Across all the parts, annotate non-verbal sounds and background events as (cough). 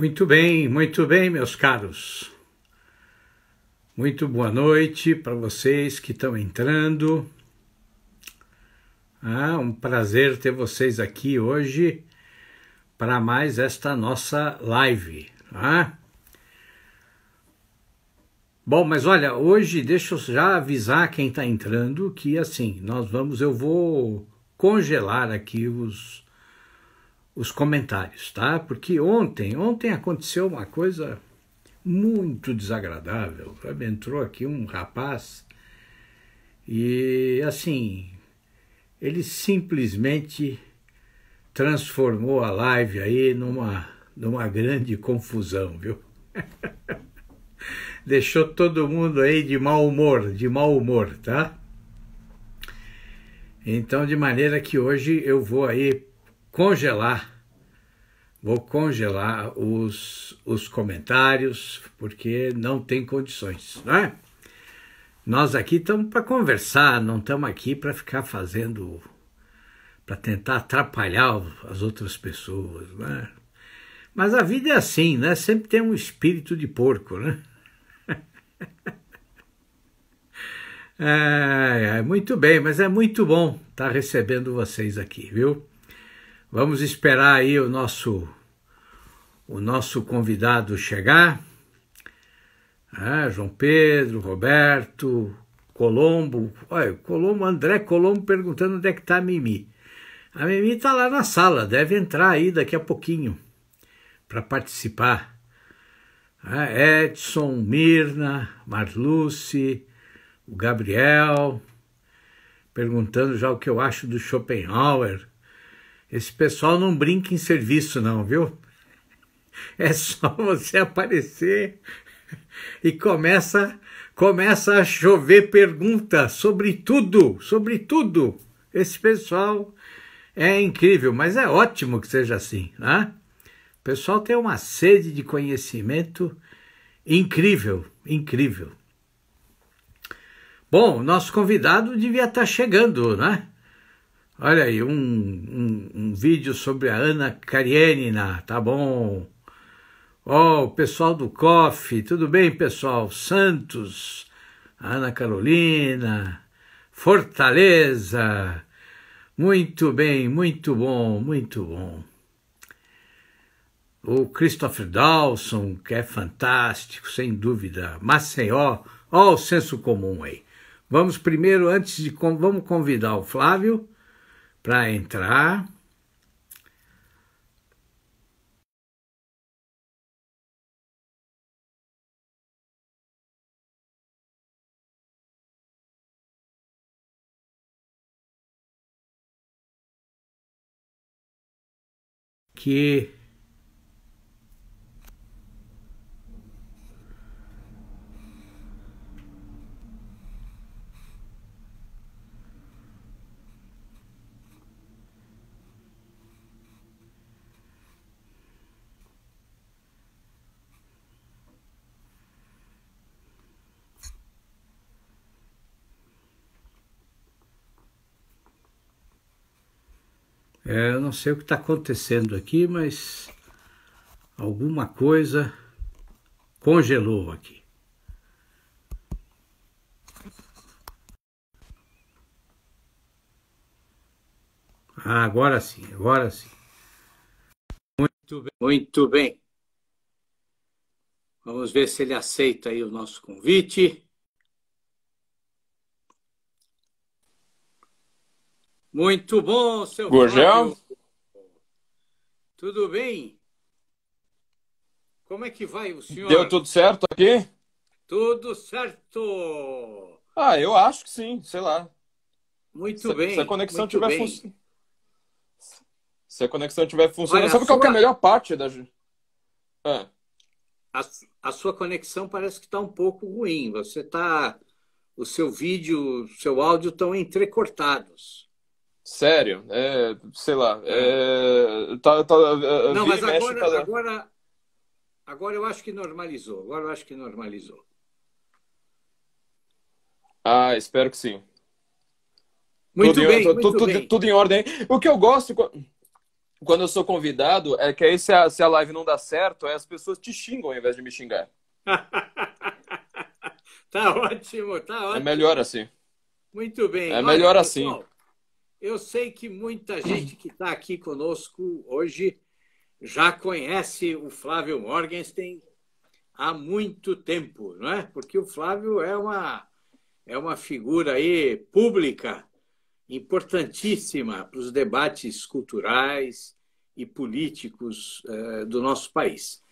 Muito bem, muito bem, meus caros. Muito boa noite para vocês que estão entrando. Ah, um prazer ter vocês aqui hoje para mais esta nossa live. Ah? Bom, mas olha, hoje deixa eu já avisar quem está entrando que assim, nós vamos, eu vou congelar aqui os, os comentários, tá? Porque ontem, ontem aconteceu uma coisa muito desagradável. Entrou aqui um rapaz e assim, ele simplesmente transformou a live aí numa, numa grande confusão, viu? (laughs) Deixou todo mundo aí de mau humor, de mau humor, tá? Então, de maneira que hoje eu vou aí congelar, vou congelar os, os comentários, porque não tem condições, não é? Nós aqui estamos para conversar, não estamos aqui para ficar fazendo, para tentar atrapalhar as outras pessoas, né? Mas a vida é assim, né? Sempre tem um espírito de porco, né? (laughs) É, é, muito bem, mas é muito bom estar recebendo vocês aqui, viu? Vamos esperar aí o nosso o nosso convidado chegar. É, João Pedro, Roberto, Colombo. Olha, Colombo, André Colombo perguntando onde é que está a Mimi. A Mimi está lá na sala, deve entrar aí daqui a pouquinho para participar. É, Edson, Mirna, Marluce, o Gabriel, perguntando já o que eu acho do Schopenhauer. Esse pessoal não brinca em serviço, não, viu? É só você aparecer e começa começa a chover perguntas sobre tudo, sobre tudo. Esse pessoal é incrível, mas é ótimo que seja assim, né? O pessoal tem uma sede de conhecimento incrível, incrível. Bom, nosso convidado devia estar chegando, né? Olha aí, um, um, um vídeo sobre a Ana Karenina, tá bom? Ó, oh, o pessoal do COF, tudo bem, pessoal? Santos, Ana Carolina, Fortaleza, muito bem, muito bom, muito bom. O Christopher Dawson, que é fantástico, sem dúvida. Maceió, ó o senso comum aí. Vamos primeiro, antes de vamos convidar o Flávio para entrar. Que É, eu não sei o que está acontecendo aqui, mas alguma coisa congelou aqui. Ah, agora sim, agora sim. Muito bem. Muito bem. Vamos ver se ele aceita aí o nosso convite. Muito bom, seu Gurgel. Tudo bem? Como é que vai o senhor? Deu tudo certo aqui? Tudo certo. Ah, eu acho que sim, sei lá. Muito se, bem. Se a conexão tiver funcionando. Se a conexão tiver funcionando. Olha, Sabe sua... qual é a melhor parte da. Ah. A, a sua conexão parece que está um pouco ruim. Você está. O seu vídeo, o seu áudio estão entrecortados. Sério, é, sei lá. É, tá, tá, Não, mas agora, agora, agora eu acho que normalizou. Agora eu acho que normalizou. Ah, espero que sim. Muito tudo bem, em, muito tudo, bem. Tudo em ordem. O que eu gosto. quando eu sou convidado, é que aí se a, se a live não dá certo, as pessoas te xingam ao invés de me xingar. (laughs) tá ótimo, tá é ótimo. É melhor assim. Muito bem. É Olha, melhor assim. Eu sei que muita gente que está aqui conosco hoje já conhece o Flávio Morgenstern há muito tempo, não é? Porque o Flávio é uma, é uma figura aí pública importantíssima para os debates culturais e políticos uh, do nosso país.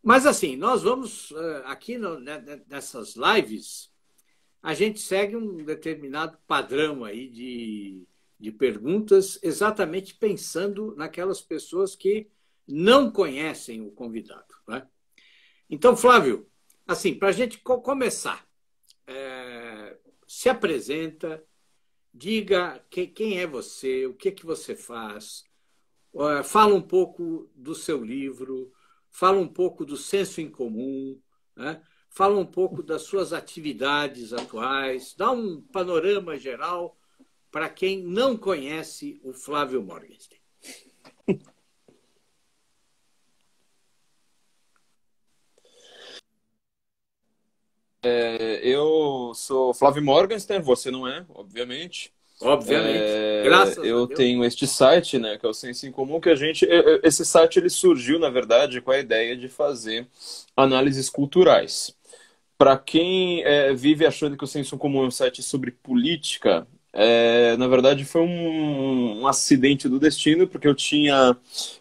Mas, assim, nós vamos, uh, aqui no, né, né, nessas lives, a gente segue um determinado padrão aí de, de perguntas, exatamente pensando naquelas pessoas que não conhecem o convidado. Né? Então, Flávio, assim, para a gente começar, é, se apresenta, diga que, quem é você, o que, que você faz, é, fala um pouco do seu livro, fala um pouco do senso em comum, né? fala um pouco das suas atividades atuais, dá um panorama geral para quem não conhece o Flávio Morgenstern. É, eu sou Flávio Morgenstern, você não é, obviamente. Obviamente. É, Graças eu tenho este site, né, que é o Senso em Comum, que a gente. Esse site ele surgiu, na verdade, com a ideia de fazer análises culturais. Para quem é, vive achando que o Senso Comum é um site sobre política, é, na verdade foi um, um, acidente do destino, porque eu tinha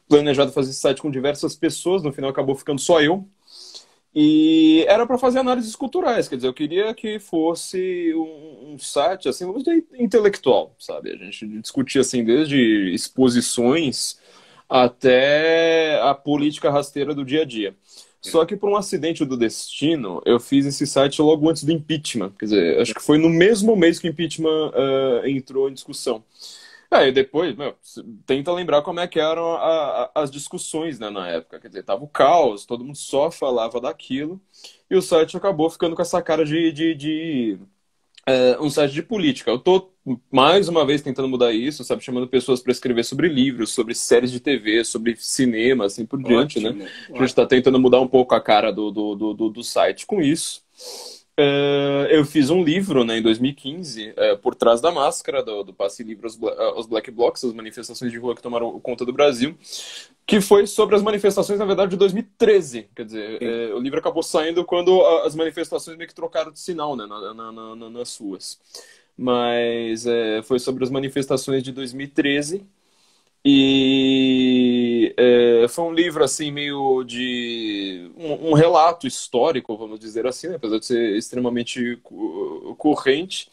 planejado fazer esse site com diversas pessoas, no final acabou ficando só eu. E era para fazer análises culturais, quer dizer, eu queria que fosse um, um site, assim, vamos dizer, intelectual, sabe? A gente discutia, assim, desde exposições até a política rasteira do dia a dia. Só que por um acidente do destino, eu fiz esse site logo antes do impeachment. Quer dizer, acho que foi no mesmo mês que o impeachment uh, entrou em discussão. Aí depois, meu, tenta lembrar como é que eram a, a, as discussões né, na época. Quer dizer, tava o caos, todo mundo só falava daquilo, e o site acabou ficando com essa cara de, de, de é, um site de política. Eu tô mais uma vez tentando mudar isso, sabe, chamando pessoas para escrever sobre livros, sobre séries de TV, sobre cinema, assim por diante, né? Ótimo. A gente está tentando mudar um pouco a cara do, do, do, do site com isso. Uh, eu fiz um livro né, em 2015, uh, é, Por Trás da Máscara, do, do Passe Livre aos, aos Black Blocs, as manifestações de rua que tomaram conta do Brasil, que foi sobre as manifestações, na verdade, de 2013. Quer dizer, uh, o livro acabou saindo quando as manifestações meio que trocaram de sinal né, na, na, na, nas ruas. Mas foi sobre as manifestações de 2013. E é, foi um livro assim meio de um, um, relato histórico, vamos dizer assim, né? apesar de ser extremamente corrente.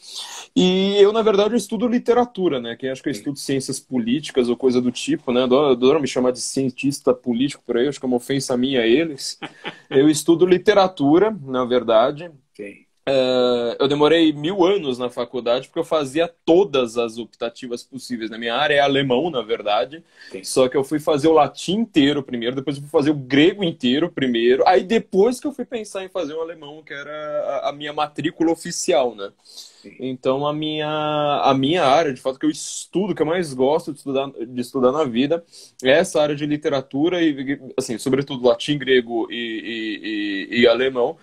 E eu na verdade eu estudo literatura, né? Quem acha que eu estudo ciências políticas ou coisa do tipo, né? Adoram me chamar de cientista político por aí, acho que é uma ofensa minha a eles. (laughs) Eu estudo literatura, na verdade. Okay. Uh, eu demorei mil anos na faculdade porque eu fazia todas as optativas possíveis. Na minha área é alemão, na verdade. Sim. Só que eu fui fazer o latim inteiro primeiro, depois eu fui fazer o grego inteiro primeiro. Aí depois que eu fui pensar em fazer o alemão, que era a, minha matrícula oficial, né? Sim. Então a minha, a minha área, de fato, que eu estudo, que eu mais gosto de estudar, de estudar na vida, é essa área de literatura e, assim, sobretudo latim, grego e, e, e, e alemão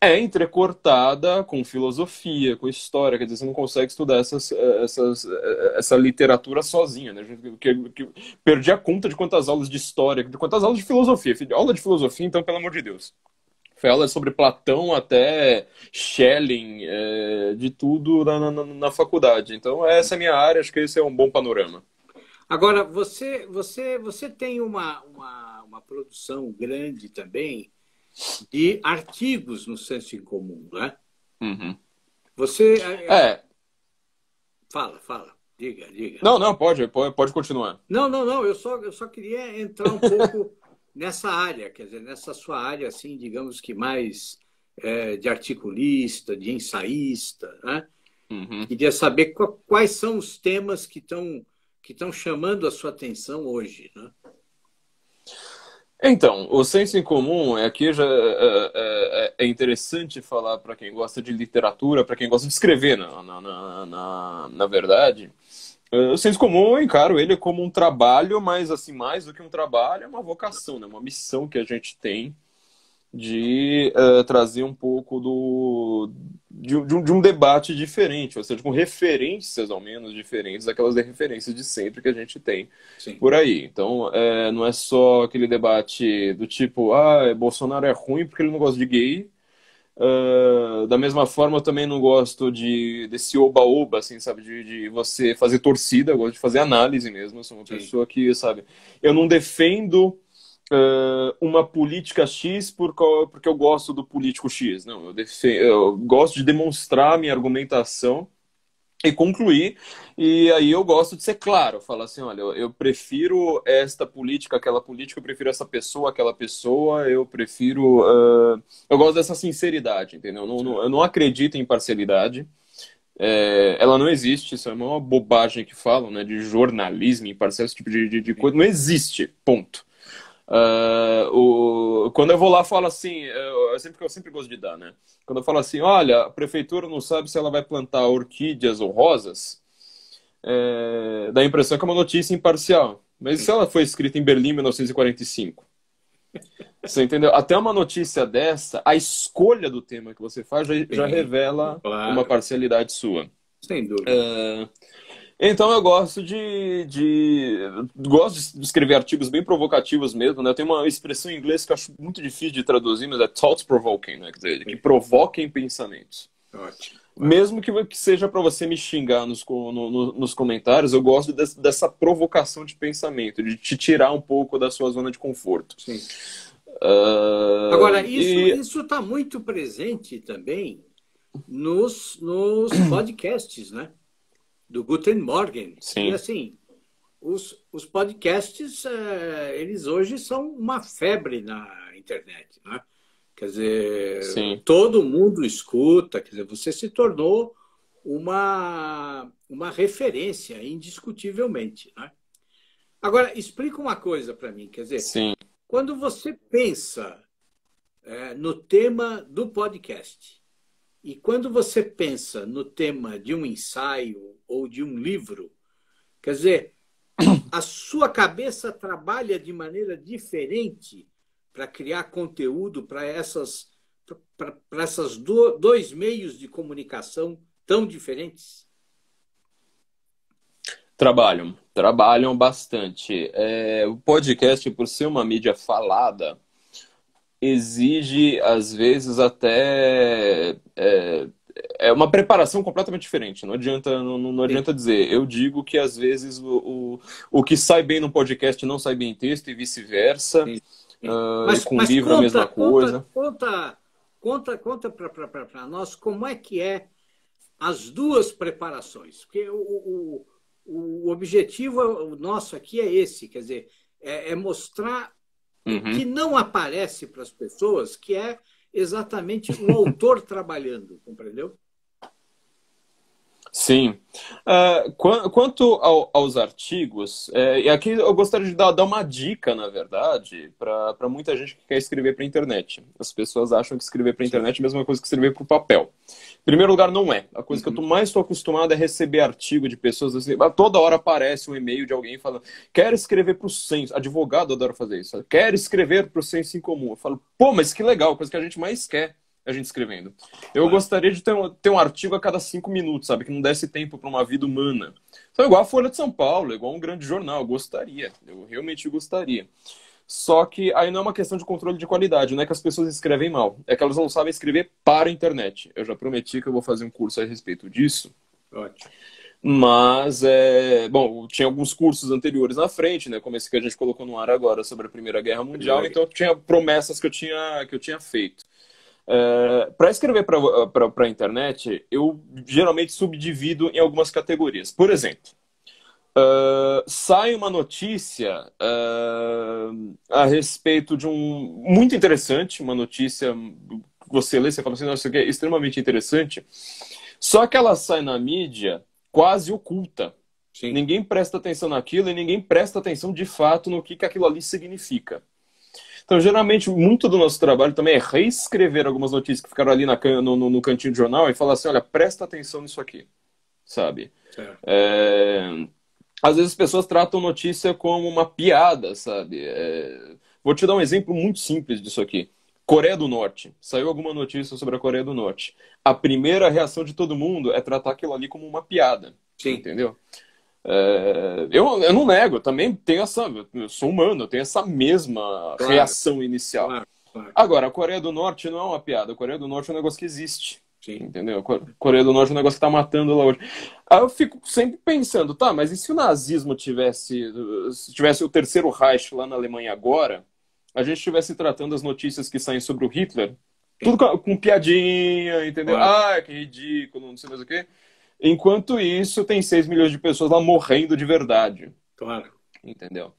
é entrecortada com filosofia, com história, quer dizer, você não consegue estudar essas, essas, essa literatura sozinha, né? Que, que, perdi a conta de quantas aulas de história, de quantas aulas de filosofia. Aula de filosofia, então, pelo amor de Deus. Foi aula sobre Platão até Schelling, é, de tudo na, na, na, faculdade. Então, essa é a minha área, acho que esse é um bom panorama. Agora, você, você, você tem uma, uma, uma produção grande também de artigos no senso em comum, né? Uhum. Você. É, é. Fala, fala. Diga, diga. Não, não, pode, pode, pode continuar. Não, não, não. Eu só, eu só queria entrar um pouco (laughs) nessa área, quer dizer, nessa sua área, assim, digamos que mais é, de articulista, de ensaísta, né? Uhum. Queria saber quais são os temas que estão que estão chamando a sua atenção hoje, né? Então, o senso em comum aqui já é, é, é interessante falar para quem gosta de literatura, para quem gosta de escrever, na, na, na, na, verdade, Uh, o senso comum eu encaro ele como um trabalho, mas assim, mais do que um trabalho, é uma vocação, né? uma missão que a gente tem de uh, trazer um pouco do, de, de, um, de, um, debate diferente, ou seja, com referências ao menos diferentes daquelas referências de sempre que a gente tem Sim. por aí. Então, é, não é só aquele debate do tipo, ah, Bolsonaro é ruim porque ele não gosta de gay, Uh, da mesma forma, eu também não gosto de desse oba-oba, assim, sabe? De, de, você fazer torcida, eu gosto de fazer análise mesmo. Eu sou uma Sim. pessoa que, sabe? Eu não defendo uh, uma política X por, porque eu gosto do político X. Não, eu, defendo, eu gosto de demonstrar minha argumentação e concluir. E aí eu gosto de ser claro, falar assim, olha, eu prefiro esta política, aquela política, eu prefiro essa pessoa, aquela pessoa, eu prefiro. Uh... eu gosto dessa sinceridade, entendeu? Eu não, eu não acredito em parcialidade. É, ela não existe, isso é uma bobagem que falam, né? De jornalismo imparcial, esse tipo de, de, de coisa. Não existe, ponto. Uh, o, quando eu vou lá, falo assim, eu, eu, sempre, eu sempre gosto de dar, né? Quando eu falo assim, olha, a prefeitura não sabe se ela vai plantar orquídeas ou rosas, é, dá a impressão que é uma notícia imparcial. Mas se ela foi escrita em Berlim em 1945? Você entendeu? Até uma notícia dessa, a escolha do tema que você faz já, já revela claro. uma parcialidade sua. Sem dúvida. Uh, então eu gosto de, de gosto de escrever artigos bem provocativos mesmo, né? Tem uma expressão em inglês que eu acho muito difícil de traduzir, mas é thought provoking, né? Quer dizer, que provoquem pensamentos. Ótimo. Mesmo que, que seja para você me xingar nos, no, no, nos comentários, eu gosto de, dessa provocação de pensamento, de te tirar um pouco da sua zona de conforto. Sim. Uh, Agora, isso está muito presente também nos, nos podcasts, né? Do Guten Morgen. Sim. E assim, os, os podcasts, é, eles hoje são uma febre na internet, né? Quer dizer, Sim. todo mundo escuta, quer dizer, você se tornou uma, uma referência, indiscutivelmente, né? Agora, explica uma coisa para mim, quer dizer, Sim. quando você pensa é, no tema do podcast e quando você pensa no tema de um ensaio ou de um livro. Quer dizer, (coughs) a sua cabeça trabalha de maneira diferente para criar conteúdo para essas para essas do, dois meios de comunicação tão diferentes? Trabalham, trabalham bastante. É, o podcast, por ser uma mídia falada, exige, às vezes, até é, é uma preparação completamente diferente. Não adianta, não, não adianta dizer. Eu digo que às vezes o, o, o que sai bem no podcast não sai bem em texto e vice-versa. Uh, mas, com mas livro conta, a mesma coisa. Conta, conta, conta para nós como é que é as duas preparações. Porque o, o, o objetivo nosso aqui é esse, quer dizer, é, é mostrar uhum. que não aparece para as pessoas, que é exatamente o autor (laughs) trabalhando, compreendeu? Sim. Uh, quanto ao, aos artigos, é, e aqui eu gostaria de dar, dar uma dica, na verdade, para muita gente que quer escrever para a internet. As pessoas acham que escrever para a internet é a mesma coisa que escrever para o papel. Em primeiro lugar, não é. A coisa uhum. que eu tô, uhum. mais estou acostumado é receber artigo de pessoas assim. Toda hora aparece um e-mail de alguém falando: quero escrever para o senso. Advogado adora fazer isso. Quero escrever para o senso em comum. Eu falo: pô, mas que legal, coisa que a gente mais quer a gente escrevendo. Eu gostaria de ter um, ter um artigo a cada cinco minutos, sabe? Que não desse tempo para uma vida humana. Então, igual a Folha de São Paulo, igual um grande jornal. Eu gostaria. Eu realmente gostaria. Só que aí não é uma questão de controle de qualidade, não é que as pessoas escrevem mal, é que elas não sabem escrever para a internet. Eu já prometi que eu vou fazer um curso a respeito disso. Ótimo. Mas, é, bom, tinha alguns cursos anteriores na frente, né? Como esse que a gente colocou no ar agora sobre a Primeira Guerra Mundial, então tinha promessas que eu tinha, que eu tinha feito. É, para escrever para a internet, eu geralmente subdivido em algumas categorias. Por exemplo, uh, sai uma notícia uh, a respeito de um. Muito interessante, uma notícia que você lê, você fala assim, nossa, isso aqui é extremamente interessante. Só que ela sai na mídia quase oculta. Sim. Ninguém presta atenção naquilo e ninguém presta atenção de fato no que, que aquilo ali significa. Então, geralmente, muito do nosso trabalho também é reescrever algumas notícias que ficaram ali na, no, no, cantinho do jornal e falar assim: olha, presta atenção nisso aqui, sabe? É, às vezes as pessoas tratam notícia como uma piada, sabe? É... Vou te dar um exemplo muito simples disso aqui. Coreia do Norte. Saiu alguma notícia sobre a Coreia do Norte. A primeira reação de todo mundo é tratar aquilo ali como uma piada. Sim. Entendeu? É, eu, eu não nego, eu também tenho essa. Eu sou humano, eu tenho essa mesma claro. reação inicial. Claro, claro. Agora, a Coreia do Norte não é uma piada. A Coreia do Norte é um negócio que existe. Sim. Entendeu? A Coreia do Norte é um negócio que tá matando lá hoje. Aí eu fico sempre pensando, tá, mas e se o nazismo tivesse. Se tivesse o terceiro Reich lá na Alemanha agora, a gente estivesse tratando as notícias que saem sobre o Hitler, tudo com, com piadinha, entendeu? Ah, que ridículo, não sei mais o quê. Enquanto isso, tem 6 milhões de pessoas lá morrendo de verdade. Claro. Entendeu?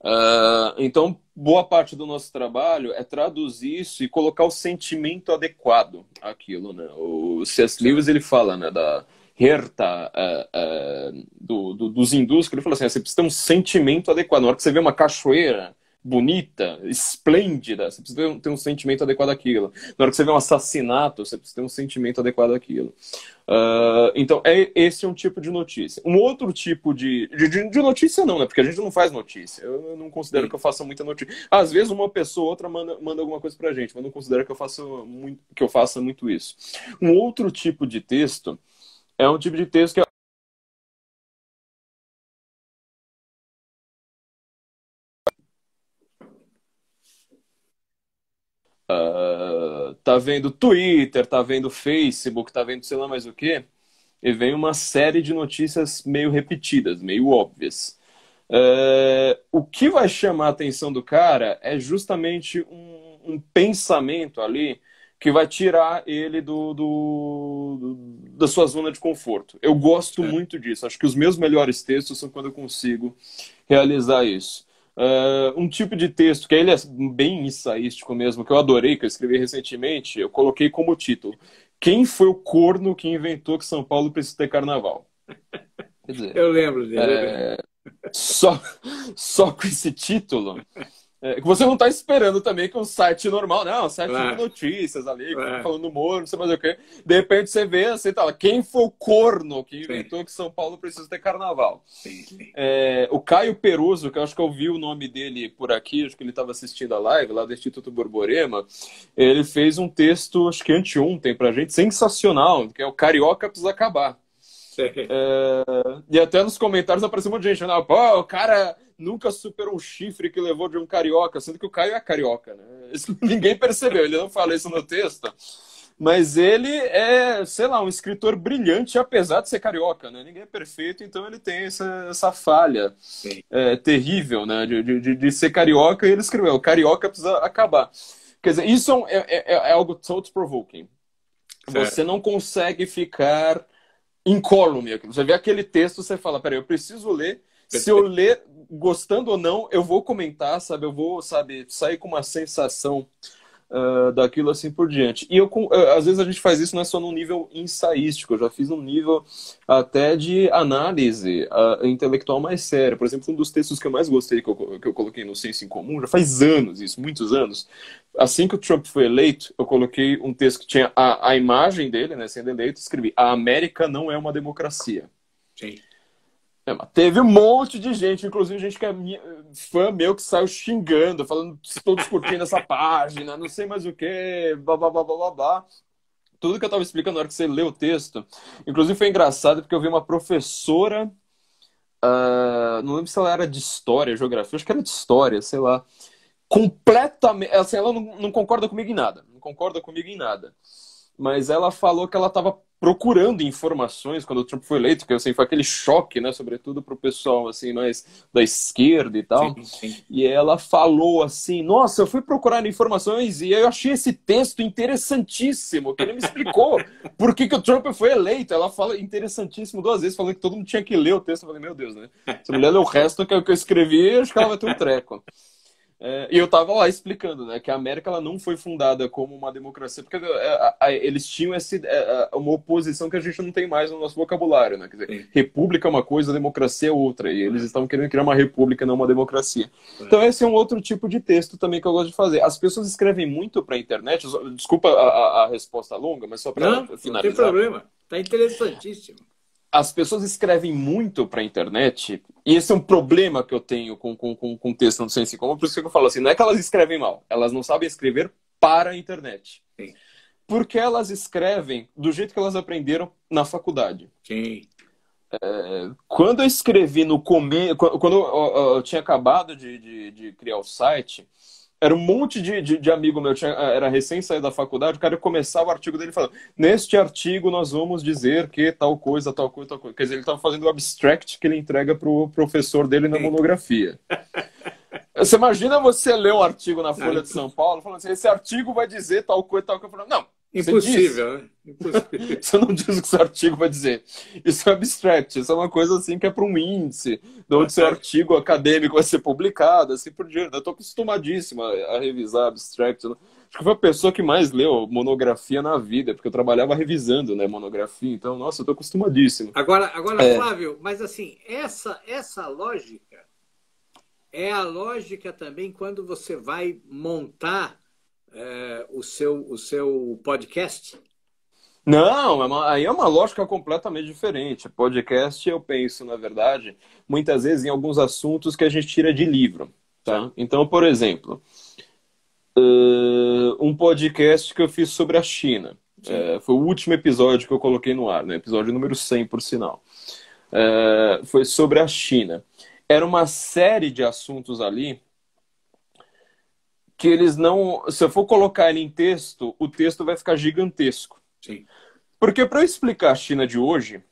Uh, então, boa parte do nosso trabalho é traduzir isso e colocar o sentimento adequado àquilo. Né? O C.S. Lewis ele fala né, da herta uh, uh, do, do, dos hindus, que ele fala assim: você precisa ter um sentimento adequado. Na hora que você vê uma cachoeira bonita, esplêndida, você precisa ter um sentimento adequado àquilo. Na hora que você vê um assassinato, você precisa ter um sentimento adequado àquilo. Uh, então, é, esse é um tipo de notícia. Um outro tipo de, de, de, notícia não, né? Porque a gente não faz notícia. Eu não considero que eu faça muita notícia. Às vezes uma pessoa ou outra manda, manda alguma coisa pra gente, mas não considero que eu, faça muito, que eu faça muito isso. Um outro tipo de texto é um tipo de texto que é Uh, tá vendo Twitter, tá vendo Facebook, tá vendo sei lá mais o que, e vem uma série de notícias meio repetidas, meio óbvias. Uh, o que vai chamar a atenção do cara é justamente um, um pensamento ali que vai tirar ele do, do, do, da sua zona de conforto. Eu gosto é. muito disso. Acho que os meus melhores textos são quando eu consigo realizar isso. Uh, um tipo de texto que ele é bem ensaístico mesmo, que eu adorei, que eu escrevi recentemente, eu coloquei como título: Quem foi o corno que inventou que São Paulo precisa ter carnaval? (laughs) Dizer, eu lembro dele. É, só, só com esse título, é, que você não está esperando também que um site normal, não, um site de notícias ali, falando humor, não sei mais o quê. De repente você vê, você tá quem foi o corno que inventou sim. que São Paulo precisa ter carnaval? Sim, sim. É, o Caio Peruso, que eu acho que eu vi o nome dele por aqui, acho que ele estava assistindo a live lá do Instituto Borborema, ele fez um texto, acho que anteontem, pra gente, sensacional, que é o Carioca Precisa Acabar. É, e até nos comentários apareceu um monte de gente, né? Pô, o cara nunca superou um chifre que levou de um carioca, sendo que o Caio é carioca, né? Isso (laughs) ninguém percebeu, ele não fala isso no texto. Mas ele é, sei lá, um escritor brilhante, apesar de ser carioca, né? Ninguém é perfeito, então ele tem essa, essa falha é, terrível, né? De, de, de, ser carioca, e ele escreveu: carioca precisa acabar. Quer dizer, isso é, é, é, é algo thought-provoking. Você não consegue ficar incólume. Você vê aquele texto, você fala: peraí, eu preciso ler se eu ler gostando ou não, eu vou comentar, sabe? Eu vou, sabe, sair com uma sensação uh, daquilo assim por diante. E eu, uh, às vezes a gente faz isso não é só no nível ensaístico, eu já fiz um nível até de análise uh, intelectual mais séria. Por exemplo, um dos textos que eu mais gostei que eu, que eu coloquei no Senso em Comum, já faz anos isso, muitos anos. Assim que o Trump foi eleito, eu coloquei um texto que tinha a, a imagem dele, né, sendo eleito, escrevi: A América não é uma democracia. Sim. É, teve um monte de gente, inclusive gente que é minha, fã meu que saiu xingando, falando todos curtindo essa (laughs) página, não sei mais o que, blá blá blá blá blá. Tudo que eu estava explicando na hora que você leu o texto. Inclusive foi engraçado porque eu vi uma professora, uh, não lembro se ela era de história, geografia, acho que era de história, sei lá. Completamente. Assim, ela não, não concorda comigo em nada. Não concorda comigo em nada. Mas ela falou que ela estava procurando informações quando o Trump foi eleito, que assim, foi aquele choque, né, sobretudo para o pessoal assim, mais da esquerda e tal. Sim, sim. E ela falou assim: "Nossa, eu fui procurar informações e eu achei esse texto interessantíssimo, que ele me explicou (laughs) por que, que o Trump foi eleito". Ela fala interessantíssimo duas vezes, falando que todo mundo tinha que ler o texto. Eu falei: "Meu Deus, né? Se a mulher lê o resto que eu escrevi, acho que ela vai ter um treco". É, e eu estava lá explicando, né, que a América ela não foi fundada como uma democracia, porque é, a, eles tinham esse, é, uma oposição que a gente não tem mais no nosso vocabulário, né? Quer dizer, Sim. república é uma coisa, democracia é outra, e eles estavam querendo criar uma república, não uma democracia. Então esse é um outro tipo de texto também que eu gosto de fazer. As pessoas escrevem muito para a internet, desculpa a, a, a, resposta longa, mas só para finalizar. Não tem problema, tá interessantíssimo as pessoas escrevem muito para a internet, e esse é um problema que eu tenho com, com, com, com texto no senso comum, por isso que eu falo assim, não é que elas escrevem mal, elas não sabem escrever para a internet. Sim. Porque elas escrevem do jeito que elas aprenderam na faculdade. Sim. É, quando eu escrevi no começo, quando eu, eu, eu, tinha acabado de, de, de criar o site, era um monte de, de, de amigo meu, tinha, era recém saído da faculdade, o cara começava o artigo dele falando, neste artigo nós vamos dizer que tal coisa, tal coisa, tal coisa. Quer dizer, ele estava fazendo o abstract que ele entrega para o professor dele na monografia. Você imagina você ler um artigo na Folha de São Paulo falando assim, esse artigo vai dizer tal coisa, tal coisa. Não, Impossível, né? Impossível. (laughs) Você não diz o que seu artigo vai dizer. Isso é abstract, isso é uma coisa assim que é para um índice, de onde seu artigo acadêmico vai ser publicado, assim por diante. Eu estou acostumadíssimo a, a, revisar abstract. Né? Acho que foi a pessoa que mais leu monografia na vida, porque eu trabalhava revisando né, monografia, então, nossa, eu estou acostumadíssimo. Agora, agora é. Flávio, mas assim, essa, essa lógica é a lógica também quando você vai montar é, o, seu, o seu podcast? Não, é uma, aí é uma lógica completamente diferente. Podcast, eu penso, na verdade, muitas vezes em alguns assuntos que a gente tira de livro. Tá? Então, por exemplo, uh, um podcast que eu fiz sobre a China. É, foi o último episódio que eu coloquei no ar, né? episódio número 100, por sinal. É, foi sobre a China. Era uma série de assuntos ali que eles não. Se eu for colocar ele em texto, o texto vai ficar gigantesco. Sim. Porque para eu explicar a China de hoje,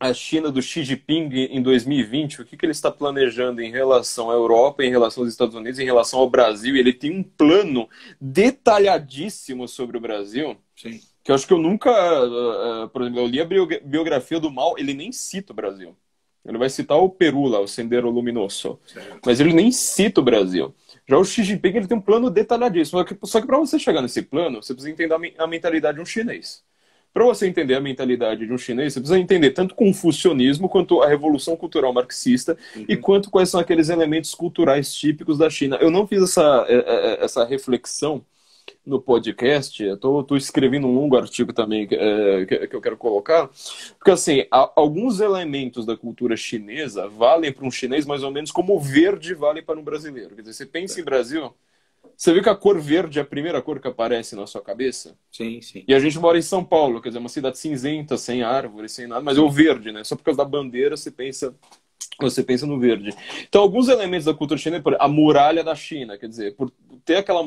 a China do Xi Jinping em 2020, o que, que ele está planejando em relação à Europa, em relação aos Estados Unidos, em relação ao Brasil, ele tem um plano detalhadíssimo sobre o Brasil. Sim. Que eu acho que eu nunca. Uh, uh, por exemplo, eu li a biografia do Mal, ele nem cita o Brasil. Ele vai citar o Peru lá, o Sendero Luminoso. Certo. Mas ele nem cita o Brasil. Já o Xi Jinping ele tem um plano detalhadíssimo. Só que, para você chegar nesse plano, você precisa entender a, mentalidade de um chinês. Para você entender a mentalidade de um chinês, você precisa entender tanto o confucionismo quanto a revolução cultural marxista uhum. e quanto quais são aqueles elementos culturais típicos da China. Eu não fiz essa, é, é, é, essa reflexão no podcast, estou escrevendo um longo artigo também é, que, que, eu quero colocar, porque assim, há, alguns elementos da cultura chinesa valem para um chinês mais ou menos como o verde vale para um brasileiro. Quer dizer, você pensa é. em Brasil, você viu que a cor verde é a primeira cor que aparece na sua cabeça? Sim, sim. E a gente mora em São Paulo, quer dizer, uma cidade cinzenta, sem árvores, sem nada, mas é o verde, né? Só por causa da bandeira você pensa você pensa no verde. Então, alguns elementos da cultura chinesa, a muralha da China, quer dizer, por ter aquela,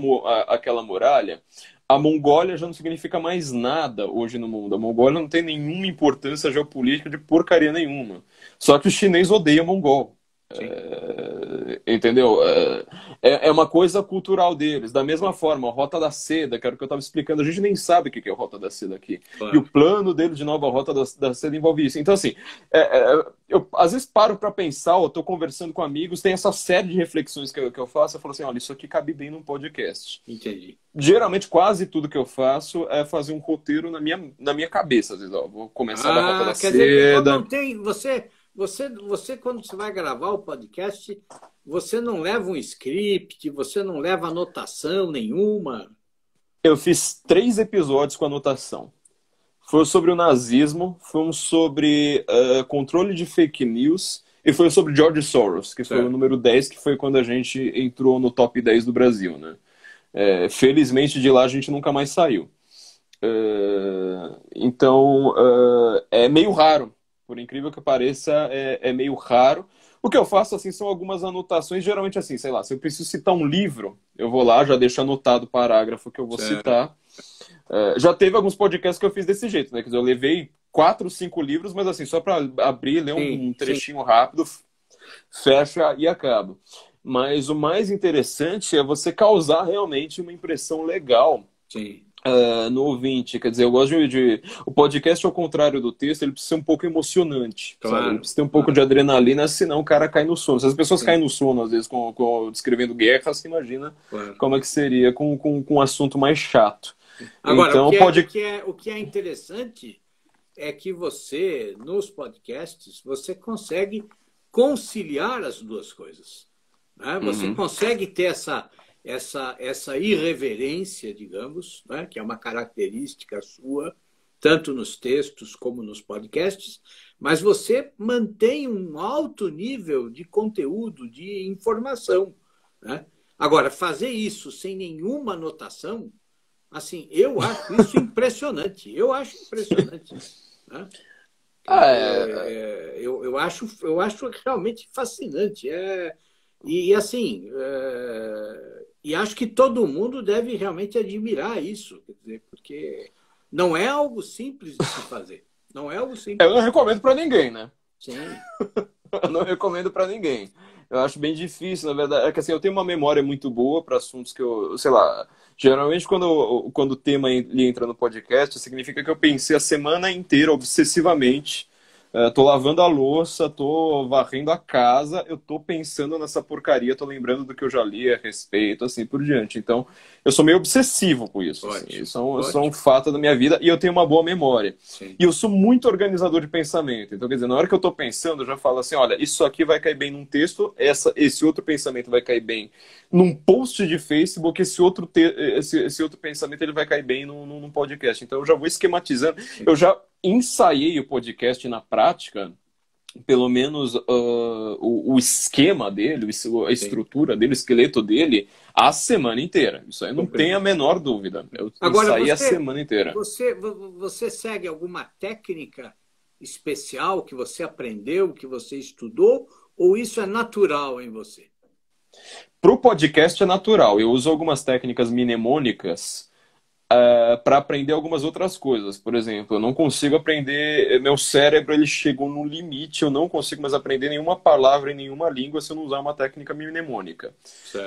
aquela muralha, a Mongólia já não significa mais nada hoje no mundo. A Mongólia não tem nenhuma importância geopolítica de porcaria nenhuma. Só que o chinês odeia mongol. É, entendeu? É, é, é uma coisa cultural deles. Da mesma forma, a Rota da Seda, que era o que eu estava explicando, a gente nem sabe o que é a Rota da Seda aqui. Claro. E o plano dele de nova Rota da, da Seda envolve isso. Então, assim, é, é eu às vezes paro para pensar, eu estou conversando com amigos, tem essa série de reflexões que eu, que eu faço, eu falo assim, olha, isso aqui cabe bem num podcast. Entendi. Geralmente, quase tudo que eu faço é fazer um roteiro na minha, na minha cabeça. Às vezes, ó, vou começar ah, da Rota da Seda. Dizer, não tem, você você, você, quando você vai gravar o podcast, você não leva um script, você não leva anotação nenhuma? Eu fiz três episódios com anotação. Foi sobre o nazismo, foi um sobre uh, controle de fake news e foi sobre George Soros, que foi o número 10, que foi quando a gente entrou no top 10 do Brasil. Né? É, felizmente de lá a gente nunca mais saiu. Uh, então uh, é meio raro por incrível que pareça, é, é, meio raro. O que eu faço, assim, são algumas anotações, geralmente assim, sei lá, se eu preciso citar um livro, eu vou lá, já deixo anotado o parágrafo que eu vou certo. citar. É, já teve alguns podcasts que eu fiz desse jeito, né? Quer dizer, eu levei quatro, cinco livros, mas assim, só para abrir, ler sim, um trechinho sim. rápido, fecha e acaba. Mas o mais interessante é você causar realmente uma impressão legal. Sim uh, no ouvinte. Quer dizer, eu gosto de, de, O podcast, ao contrário do texto, ele precisa ser um pouco emocionante. Claro, Ele precisa ter um pouco claro. de adrenalina, senão o cara cai no sono. Se as pessoas Sim. caem no sono, às vezes, com, com, descrevendo guerra, você imagina claro. como é que seria com, com, com um assunto mais chato. Agora, então, o, que é, pode... o, que é, o que é interessante é que você, nos podcasts, você consegue conciliar as duas coisas. Né? Você uhum. consegue ter essa essa, essa irreverência, digamos, né, que é uma característica sua, tanto nos textos como nos podcasts, mas você mantém um alto nível de conteúdo, de informação. Né? Agora, fazer isso sem nenhuma anotação, assim, eu acho isso (laughs) impressionante. Eu acho impressionante. Né? Ah, é... É, eu, eu, acho, eu acho realmente fascinante. É, e, assim, é, e acho que todo mundo deve realmente admirar isso, quer dizer, porque não é algo simples de se (laughs) fazer. Não é algo simples. Eu não recomendo para ninguém, né? Sim. (laughs) eu não recomendo para ninguém. Eu acho bem difícil, na verdade. É que assim, eu tenho uma memória muito boa para assuntos que eu, sei lá, geralmente quando, quando o tema entra no podcast, significa que eu pensei a semana inteira obsessivamente Uh, tô lavando a louça, tô varrendo a casa, eu tô pensando nessa porcaria, tô lembrando do que eu já li a respeito, assim por diante. Então, eu sou meio obsessivo com isso. Assim. Isso, é um, isso é um fato da minha vida e eu tenho uma boa memória. Sim. E eu sou muito organizador de pensamento. Então, quer dizer, na hora que eu tô pensando, eu já falo assim: olha, isso aqui vai cair bem num texto, essa, esse outro pensamento vai cair bem num post de Facebook, esse outro, te, esse, esse outro pensamento ele vai cair bem num, num podcast. Então, eu já vou esquematizando. Eu já ensaiei o podcast na prática, pelo menos uh, o, o, esquema dele, a estrutura Sim. dele, o esqueleto dele, a semana inteira. Isso aí não tem a menor dúvida. Eu Agora, ensaiei você, a semana inteira. Você, você segue alguma técnica especial que você aprendeu, que você estudou, ou isso é natural em você? Para o podcast é natural. Eu uso algumas técnicas mnemônicas uh, eh, para aprender algumas outras coisas. Por exemplo, eu não consigo aprender, meu cérebro ele chegou no limite, eu não consigo mais aprender nenhuma palavra em nenhuma língua se eu não usar uma técnica mnemônica.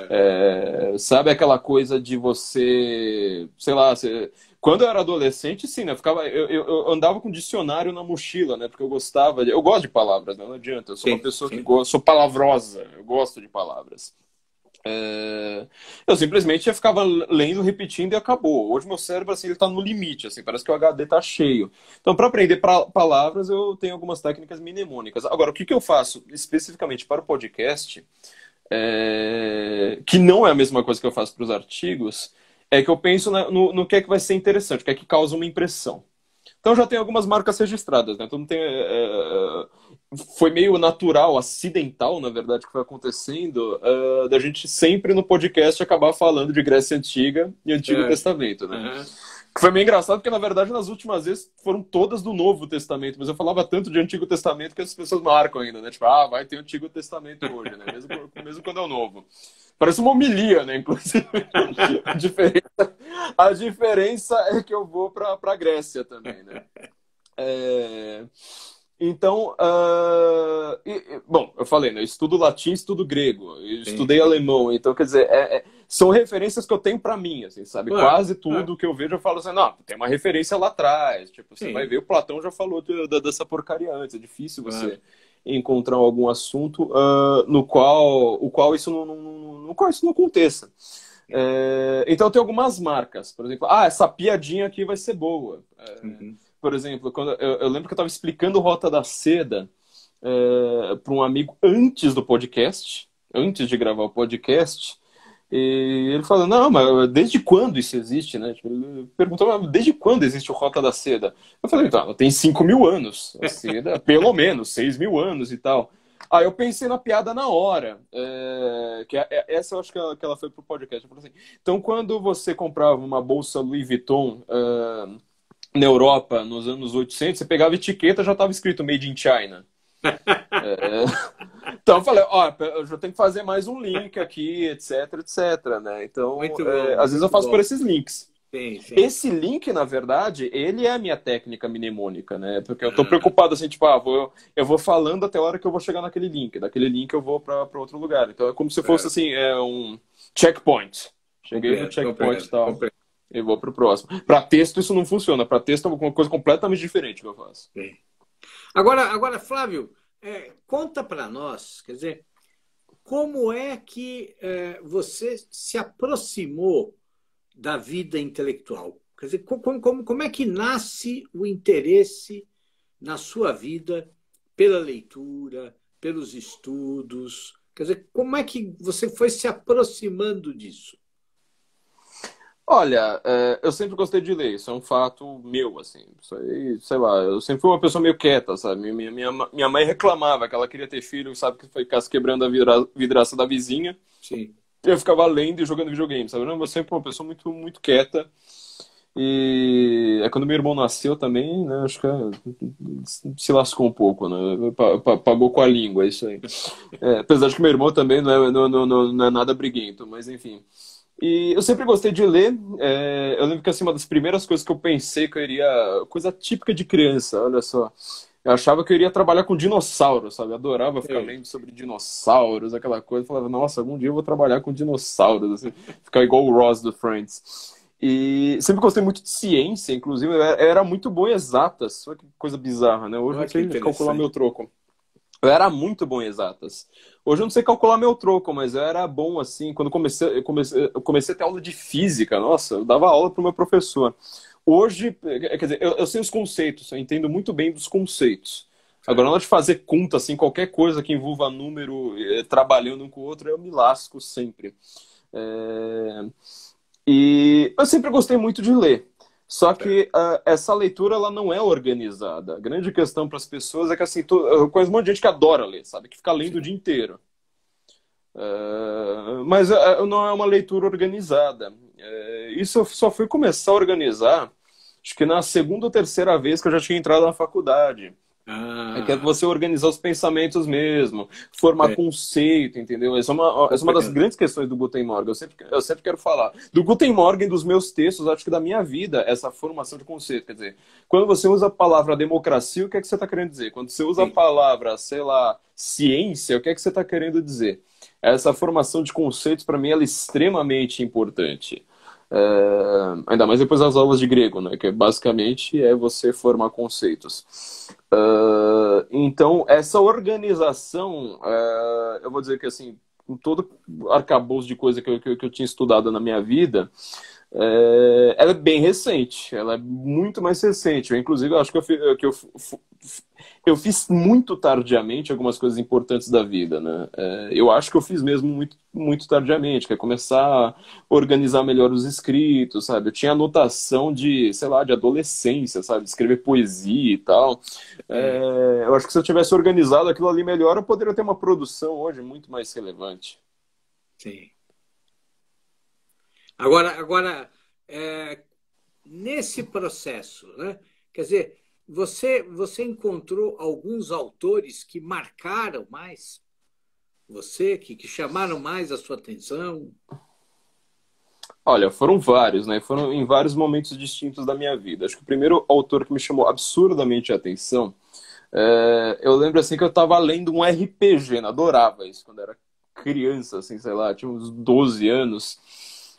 É, sabe aquela coisa de você, sei lá, você, quando eu era adolescente, sim, né? Eu, ficava, eu, eu, andava com dicionário na mochila, né? Porque eu gostava, de, eu gosto de palavras, né? não adianta. Eu sou sim, uma pessoa sim. que gosta, sou palavrosa, eu gosto de palavras. É... Eu simplesmente ficava lendo, repetindo e acabou. Hoje meu cérebro assim, ele está no limite, assim, parece que o HD está cheio. Então, para aprender pra, palavras, eu tenho algumas técnicas mnemônicas. Agora, o que, que eu faço especificamente para o podcast, é... que não é a mesma coisa que eu faço para os artigos, é que eu penso no, no que é que vai ser interessante, o que é que causa uma impressão. Então já tem algumas marcas registradas, né? Então tem, é, é, foi meio natural, acidental, na verdade, que foi acontecendo, uh, da gente sempre no podcast acabar falando de Grécia Antiga e Antigo é. Testamento, né? Uhum. Que foi meio engraçado, porque na verdade nas últimas vezes foram todas do Novo Testamento, mas eu falava tanto de Antigo Testamento que as pessoas marcam ainda, né? Tipo, ah, vai ter Antigo Testamento hoje, né? Mesmo, (laughs) mesmo quando é o Novo. Parece uma homilia, né? Inclusive, (laughs) a diferença, a diferença é que eu vou para a Grécia também, né? É... Então, uh... e, bom, eu falei, né? Eu estudo latim, estudo grego, estudei alemão, então quer dizer, é, é... são referências que eu tenho para mim, assim, sabe? É, Quase tudo é. que eu vejo eu falo assim, não, tem uma referência lá atrás, tipo, você Sim. vai ver, o Platão já falou de, de, dessa porcaria antes, é difícil você encontrar algum assunto uh, no qual, o qual isso não, não, no qual isso não aconteça. É, então tem algumas marcas, por exemplo, ah, essa piadinha aqui vai ser boa. É, uhum. Por exemplo, quando eu, eu, lembro que eu estava explicando Rota da Seda é, para um amigo antes do podcast, antes de gravar o podcast, e ele falou, não, mas desde quando isso existe, né? Tipo, ele perguntou, mas desde quando existe o Rota da Seda? Eu falei, então, tem 5 mil anos a seda, (laughs) pelo menos, 6 mil anos e tal. Aí eu pensei na piada na hora. É, que é, é, essa eu acho que ela, que ela foi pro podcast. Assim, então, quando você comprava uma bolsa Louis Vuitton uh, na Europa, nos anos 800, você pegava a etiqueta já estava escrito Made in China. (laughs) é, então eu falei, ó, eu já tenho que fazer mais um link aqui, etc, etc, né? Então, é, bom, às vezes eu faço bom. por esses links. Sim, sim. Esse link, na verdade, ele é a minha técnica mnemônica, né? Porque eu tô preocupado assim, tipo, ah, vou, eu vou falando até a hora que eu vou chegar naquele link. Daquele link eu vou para outro lugar. Então é como se fosse assim, é um checkpoint. Cheguei no checkpoint e tal. E vou pro próximo. Para texto isso não funciona. Para texto é uma coisa completamente diferente que eu faço. Agora, agora Flávio, é, conta para nós, quer dizer, como é que é, você se aproximou da vida intelectual? Quer dizer, como, como, como é que nasce o interesse na sua vida pela leitura, pelos estudos? Quer dizer, como é que você foi se aproximando disso? Olha, é, eu sempre gostei de ler, isso é um fato meu, assim. Isso aí, sei lá, eu sempre fui uma pessoa meio quieta, sabe? Minha, minha, minha mãe reclamava que ela queria ter filho, sabe, que foi ficasse quebrando a vidra, vidraça da vizinha. Sim. Eu ficava lendo e jogando videogame, sabe? Eu sempre fui uma pessoa muito, muito quieta. E é quando meu irmão nasceu também, né? Acho que é, se lascou um pouco, né? Pagou com a língua, isso aí. É, apesar de que meu irmão também não é, não, não, não é nada briguento, mas enfim. E eu sempre gostei de ler. É, eu lembro que assim, uma das primeiras coisas que eu pensei que eu iria. Coisa típica de criança, olha só. Eu achava que eu iria trabalhar com dinossauros, sabe? Eu adorava ficar Sim. lendo sobre dinossauros, aquela coisa. Eu falava, nossa, algum dia eu vou trabalhar com dinossauros, assim, ficar igual o Ross do Friends. E sempre gostei muito de ciência, inclusive eu era muito bom em exatas. Olha que coisa bizarra, né? Hoje eu não sei calcular meu troco. Eu era muito bom em exatas. Hoje eu não sei calcular meu troco, mas eu era bom assim. Quando comecei, eu comecei, eu comecei a ter aula de física, nossa, eu dava aula para o meu professor. Hoje, quer dizer, eu, eu sei os conceitos, eu entendo muito bem dos conceitos. Agora, na hora de fazer conta, assim, qualquer coisa que envolva número, eh, trabalhando um com o outro, eu me lasco sempre. É... E eu sempre gostei muito de ler. Só que uh, essa leitura ela não é organizada. A grande questão para as pessoas é que assim, tu, eu conheço um monte de gente que adora ler, sabe? Que fica lendo Sim. o dia inteiro. Uh, mas uh, não é uma leitura organizada. isso eu só fui começar a organizar, acho que na segunda ou terceira vez que eu já tinha entrado na faculdade. Ah. É que é você organizar os pensamentos mesmo, formar é. conceito, entendeu? Essa é uma, essa é uma das grandes questões do Guten Morgen. Eu sempre, eu sempre quero falar. Do Guten Morgen, dos meus textos, acho que da minha vida, essa formação de conceito. Quer dizer, quando você usa a palavra democracia, o que é que você está querendo dizer? Quando você usa Sim. a palavra, sei lá, ciência, o que é que você está querendo dizer? Essa formação de conceitos, para mim, ela é extremamente importante. É, ainda mais depois das aulas de grego, né? Que basicamente é você formar conceitos. Uh, então, essa organização, uh, eu vou dizer que assim, com todo arcabouço de coisa que eu, que eu tinha estudado na minha vida, é, ela é bem recente, ela é muito mais recente. Eu, inclusive, eu acho que, eu, que eu, eu fiz muito tardiamente algumas coisas importantes da vida, né? É, eu acho que eu fiz mesmo muito, muito tardiamente, que é começar a organizar melhor os escritos, sabe? Eu tinha anotação de, sei lá, de adolescência, sabe? De escrever poesia e tal. É, eu acho que se eu tivesse organizado aquilo ali melhor, eu poderia ter uma produção hoje muito mais relevante. Sim. Agora, agora é, nesse processo, né? Quer dizer, você, você encontrou alguns autores que marcaram mais você, que, que chamaram mais a sua atenção? Olha, foram vários, né? Foram em vários momentos distintos da minha vida. Acho que o primeiro autor que me chamou absurdamente a atenção, é... eu lembro assim que eu estava lendo um RPG, né? adorava isso quando era criança, assim, sei lá, tinha uns 12 anos.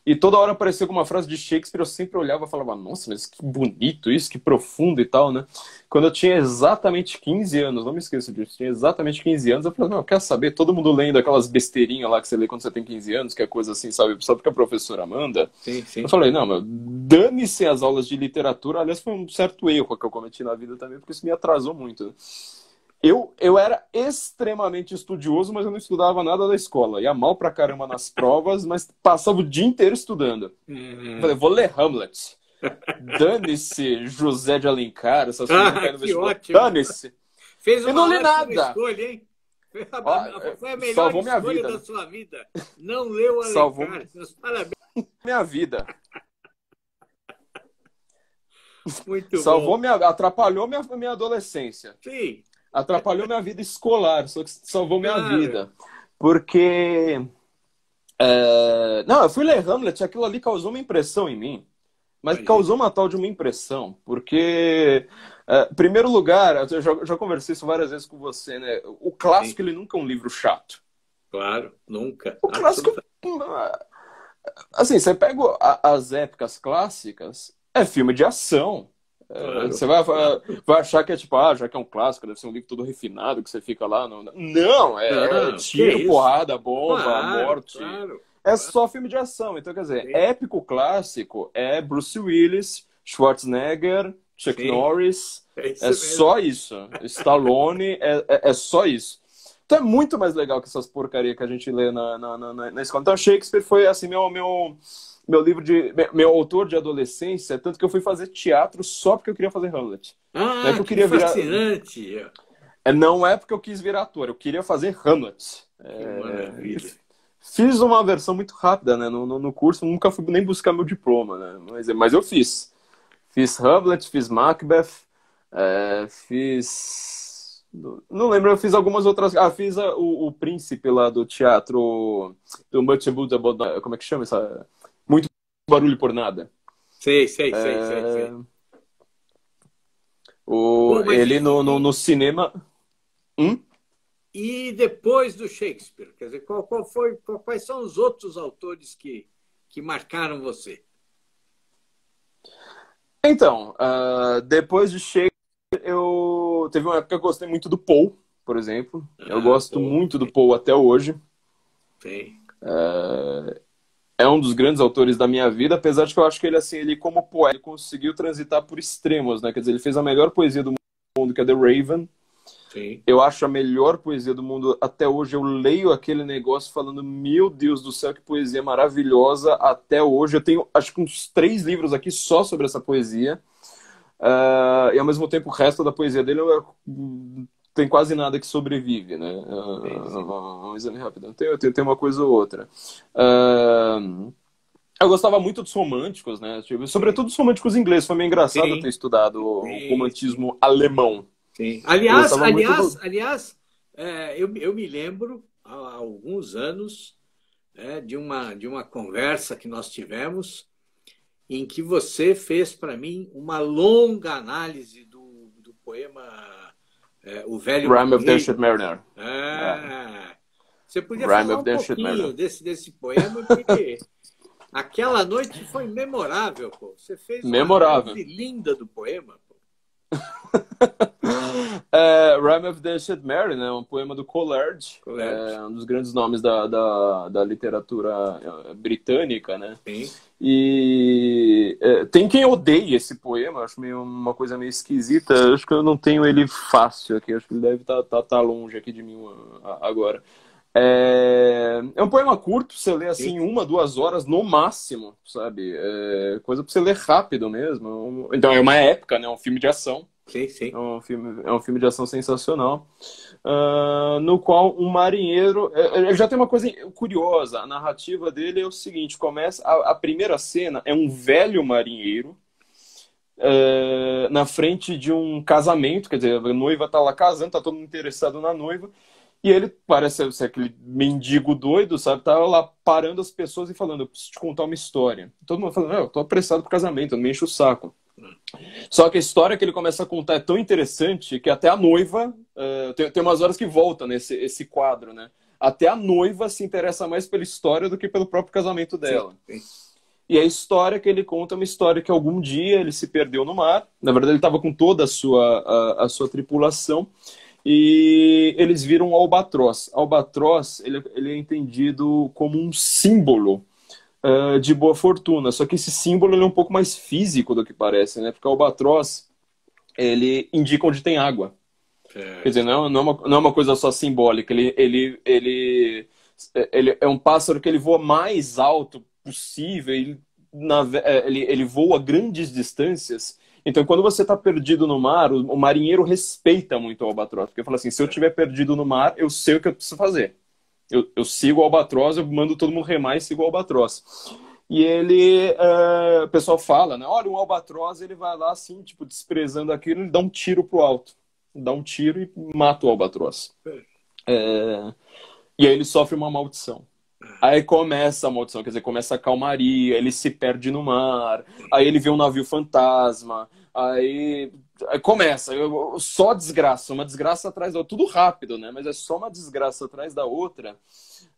E toda hora aparecia alguma frase de Shakespeare, eu sempre olhava e falava, nossa, mas que bonito isso, que profundo e tal, né? Quando eu tinha exatamente 15 anos, não me esqueço disso, tinha exatamente 15 anos, eu falei, não, quer saber? Todo mundo lendo aquelas besteirinhas lá que você lê quando você tem 15 anos, que é coisa assim, sabe? Só porque a professora manda. Sim, sim. Eu falei, não, meu, dane-se as aulas de literatura. Aliás, foi um certo erro que eu cometi na vida também, porque isso me atrasou muito. Eu, eu era extremamente estudioso, mas eu não estudava nada da escola. Ia mal pra caramba nas provas, mas passava o dia inteiro estudando. Uhum. Falei, vou ler Hamlet. Dane-se José de Alencar, essas coisas ah, que ótimo. Dane-se. Fez uma eu não li nada. Escolha, hein? Foi a, foi a melhor escolha vida. da sua vida. Não leu (laughs) Alencar. Salvou parabéns. minha vida. Muito Salvou bom. minha, atrapalhou minha, minha adolescência. Sim atrapalhou minha vida escolar, só que salvou minha Cara. vida. Porque. É... Não, eu fui ler Hamlet, aquilo ali causou uma impressão em mim. Mas causou uma tal de uma impressão. Porque, é, primeiro lugar, eu já, já, conversei isso várias vezes com você, né? O clássico, Sim. ele nunca é um livro chato. Claro, nunca. O clássico. Assim, você pega as épocas clássicas, é filme de ação. Claro. Você vai, vai achar que é tipo, ah, já que é um clássico, deve ser um livro todo refinado, que você fica lá. No... Não, é, é tiro, porrada, bomba, claro, morte. Claro. É só filme de ação. Então, quer dizer, Sim. épico clássico é Bruce Willis, Schwarzenegger, Chuck Sim. Norris. É, é só isso. Stallone, é, é, é, só isso. Então é muito mais legal que essas porcarias que a gente lê na, na, na, na escola. Então Shakespeare foi assim, meu, meu meu livro de. meu autor de adolescência, tanto que eu fui fazer teatro só porque eu queria fazer Hamlet. Ah, não é que eu queria que fascinante! Virar... É, não é porque eu quis virar ator, eu queria fazer Hamlet. Que é... maravilha. Fiz uma versão muito rápida, né? No, no, no, curso, nunca fui nem buscar meu diploma, né? Mas, mas eu fiz. Fiz Hamlet, fiz Macbeth, é, fiz. Não lembro, eu fiz algumas outras. Ah, fiz a, o, o príncipe lá do teatro do Much About. Como é que chama essa? Barulho por nada. Sei, sei, sei, é... sei, sei. O, Pô, ele no, no, no cinema. Hum? E depois do Shakespeare, quer dizer, qual, qual foi, qual, quais são os outros autores que, que marcaram você? Então, uh, depois de Shakespeare, eu teve uma época que eu gostei muito do Poe, por exemplo. Ah, eu gosto muito do Poe até hoje. Sim. Uh, é um dos grandes autores da minha vida, apesar de que eu acho que ele, assim, ele como poeta, ele conseguiu transitar por extremos, né? Quer dizer, ele fez a melhor poesia do mundo, que é The Raven, Sim. Eu acho a melhor poesia do mundo. Até hoje eu leio aquele negócio falando, meu Deus do céu, que poesia maravilhosa. Até hoje eu tenho, acho que uns três livros aqui só sobre essa poesia. Uh, e ao mesmo tempo o resto da poesia dele tem quase nada que sobrevive, né? Uh, um exame rápido. Tem, tem, tem, uma coisa ou outra. Uh, eu gostava muito dos românticos, né? Tipo, sobretudo dos românticos ingleses. Foi meio engraçado Sim. ter estudado o romantismo alemão. Sim. Aliás, aliás, do... aliás é, eu, eu me lembro, há alguns anos, é, de, uma, de uma conversa que nós tivemos, em que você fez para mim uma longa análise do, do poema é, O Velho Rhyme of the Mariner. É. Você podia Rhyme falar um pouquinho desse, desse poema, porque (laughs) aquela noite foi memorável, pô. Você fez uma memorável. linda do poema. (laughs) é, Rhyme of the Ancient Mary, né? Um poema do Coleridge, É, um dos grandes nomes da, da, da literatura é, britânica, né? Sim. E é, tem quem odeie esse poema, acho meio uma coisa meio esquisita. Acho que eu não tenho ele fácil aqui, acho que ele deve estar tá, tá, tá longe aqui de mim uh, agora. É, é um poema curto, você lê assim Sim. uma, duas horas no máximo, sabe? É coisa pra você ler rápido mesmo. Então é uma época, né? Um filme de ação. Sim, sim. É um filme, é um filme de ação sensacional. Uh, no qual um marinheiro. Ele já tem uma coisa curiosa. A narrativa dele é o seguinte: começa. A, a primeira cena é um velho marinheiro. Uh, na frente de um casamento, quer dizer, a noiva tá lá casando, tá todo mundo interessado na noiva, e ele parece ser aquele mendigo doido, sabe? Tá lá parando as pessoas e falando: Eu preciso te contar uma história. Todo mundo falando: eu tô apressado pro casamento, não me enche o saco. Só que a história que ele começa a contar é tão interessante que até a noiva. Uh, tem, tem umas horas que volta nesse esse quadro, né? Até a noiva se interessa mais pela história do que pelo próprio casamento dela. Sim, sim. E a história que ele conta é uma história que algum dia ele se perdeu no mar. Na verdade, ele estava com toda a sua, a, a sua tripulação e eles viram o albatroz. Albatroz ele, ele é entendido como um símbolo uh, de boa fortuna, só que esse símbolo é um pouco mais físico do que parece, né? Porque o albatroz ele indica onde tem água. É. Quer dizer, não, não, é uma, não é uma coisa só simbólica. Ele, ele, ele, ele é um pássaro que ele voa mais alto possível. Ele, na, é, ele, ele voa grandes distâncias então, quando você está perdido no mar, o, o, marinheiro respeita muito o albatroz. Porque fala assim: se eu estiver perdido no mar, eu sei o que eu preciso fazer. Eu, eu sigo o albatroz, eu mando todo mundo remar e sigo o albatroz. E ele, uh, o pessoal fala, né? Olha, um albatroz, ele vai lá assim, tipo, desprezando aquilo, ele dá um tiro pro alto. Dá um tiro e mata o albatroz. É... E aí ele sofre uma maldição. Aí começa a maldição, quer dizer, começa a calmaria, ele se perde no mar, aí ele vê um navio fantasma, aí, aí começa, só desgraça, uma desgraça atrás da outra, tudo rápido, né? Mas é só uma desgraça atrás da outra,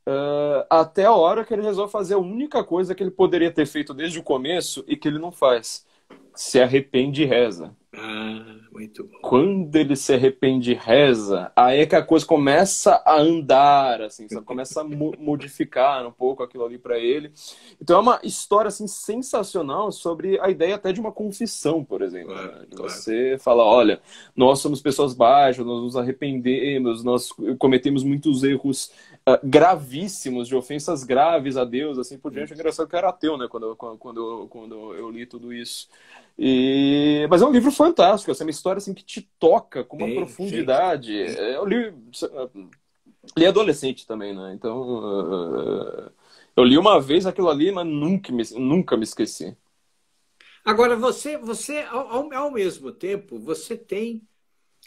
uh, até a hora que ele resolve fazer a única coisa que ele poderia ter feito desde o começo e que ele não faz. Se arrepende e reza. Ah, Muito bom. Quando ele se arrepende e reza, aí é que a coisa começa a andar, assim, sabe? começa a (laughs) modificar um pouco aquilo ali para ele. Então é uma história assim sensacional sobre a ideia até de uma confissão, por exemplo. Claro, né? claro. Você fala, olha, nós somos pessoas baixas, nós nos arrependemos, nós cometemos muitos erros uh, gravíssimos, de ofensas graves a Deus, assim por diante. É engraçado que eu era ateu, né, quando, quando, quando, quando eu li tudo isso. E... Mas é um livro fantástico, assim, é uma história assim, que te toca com uma Bem, profundidade. Sim. É, eu li, li adolescente também, né? Então, uh, eu li uma vez aquilo ali, mas nunca me, nunca me esqueci. Agora, você, você ao, ao mesmo tempo, você tem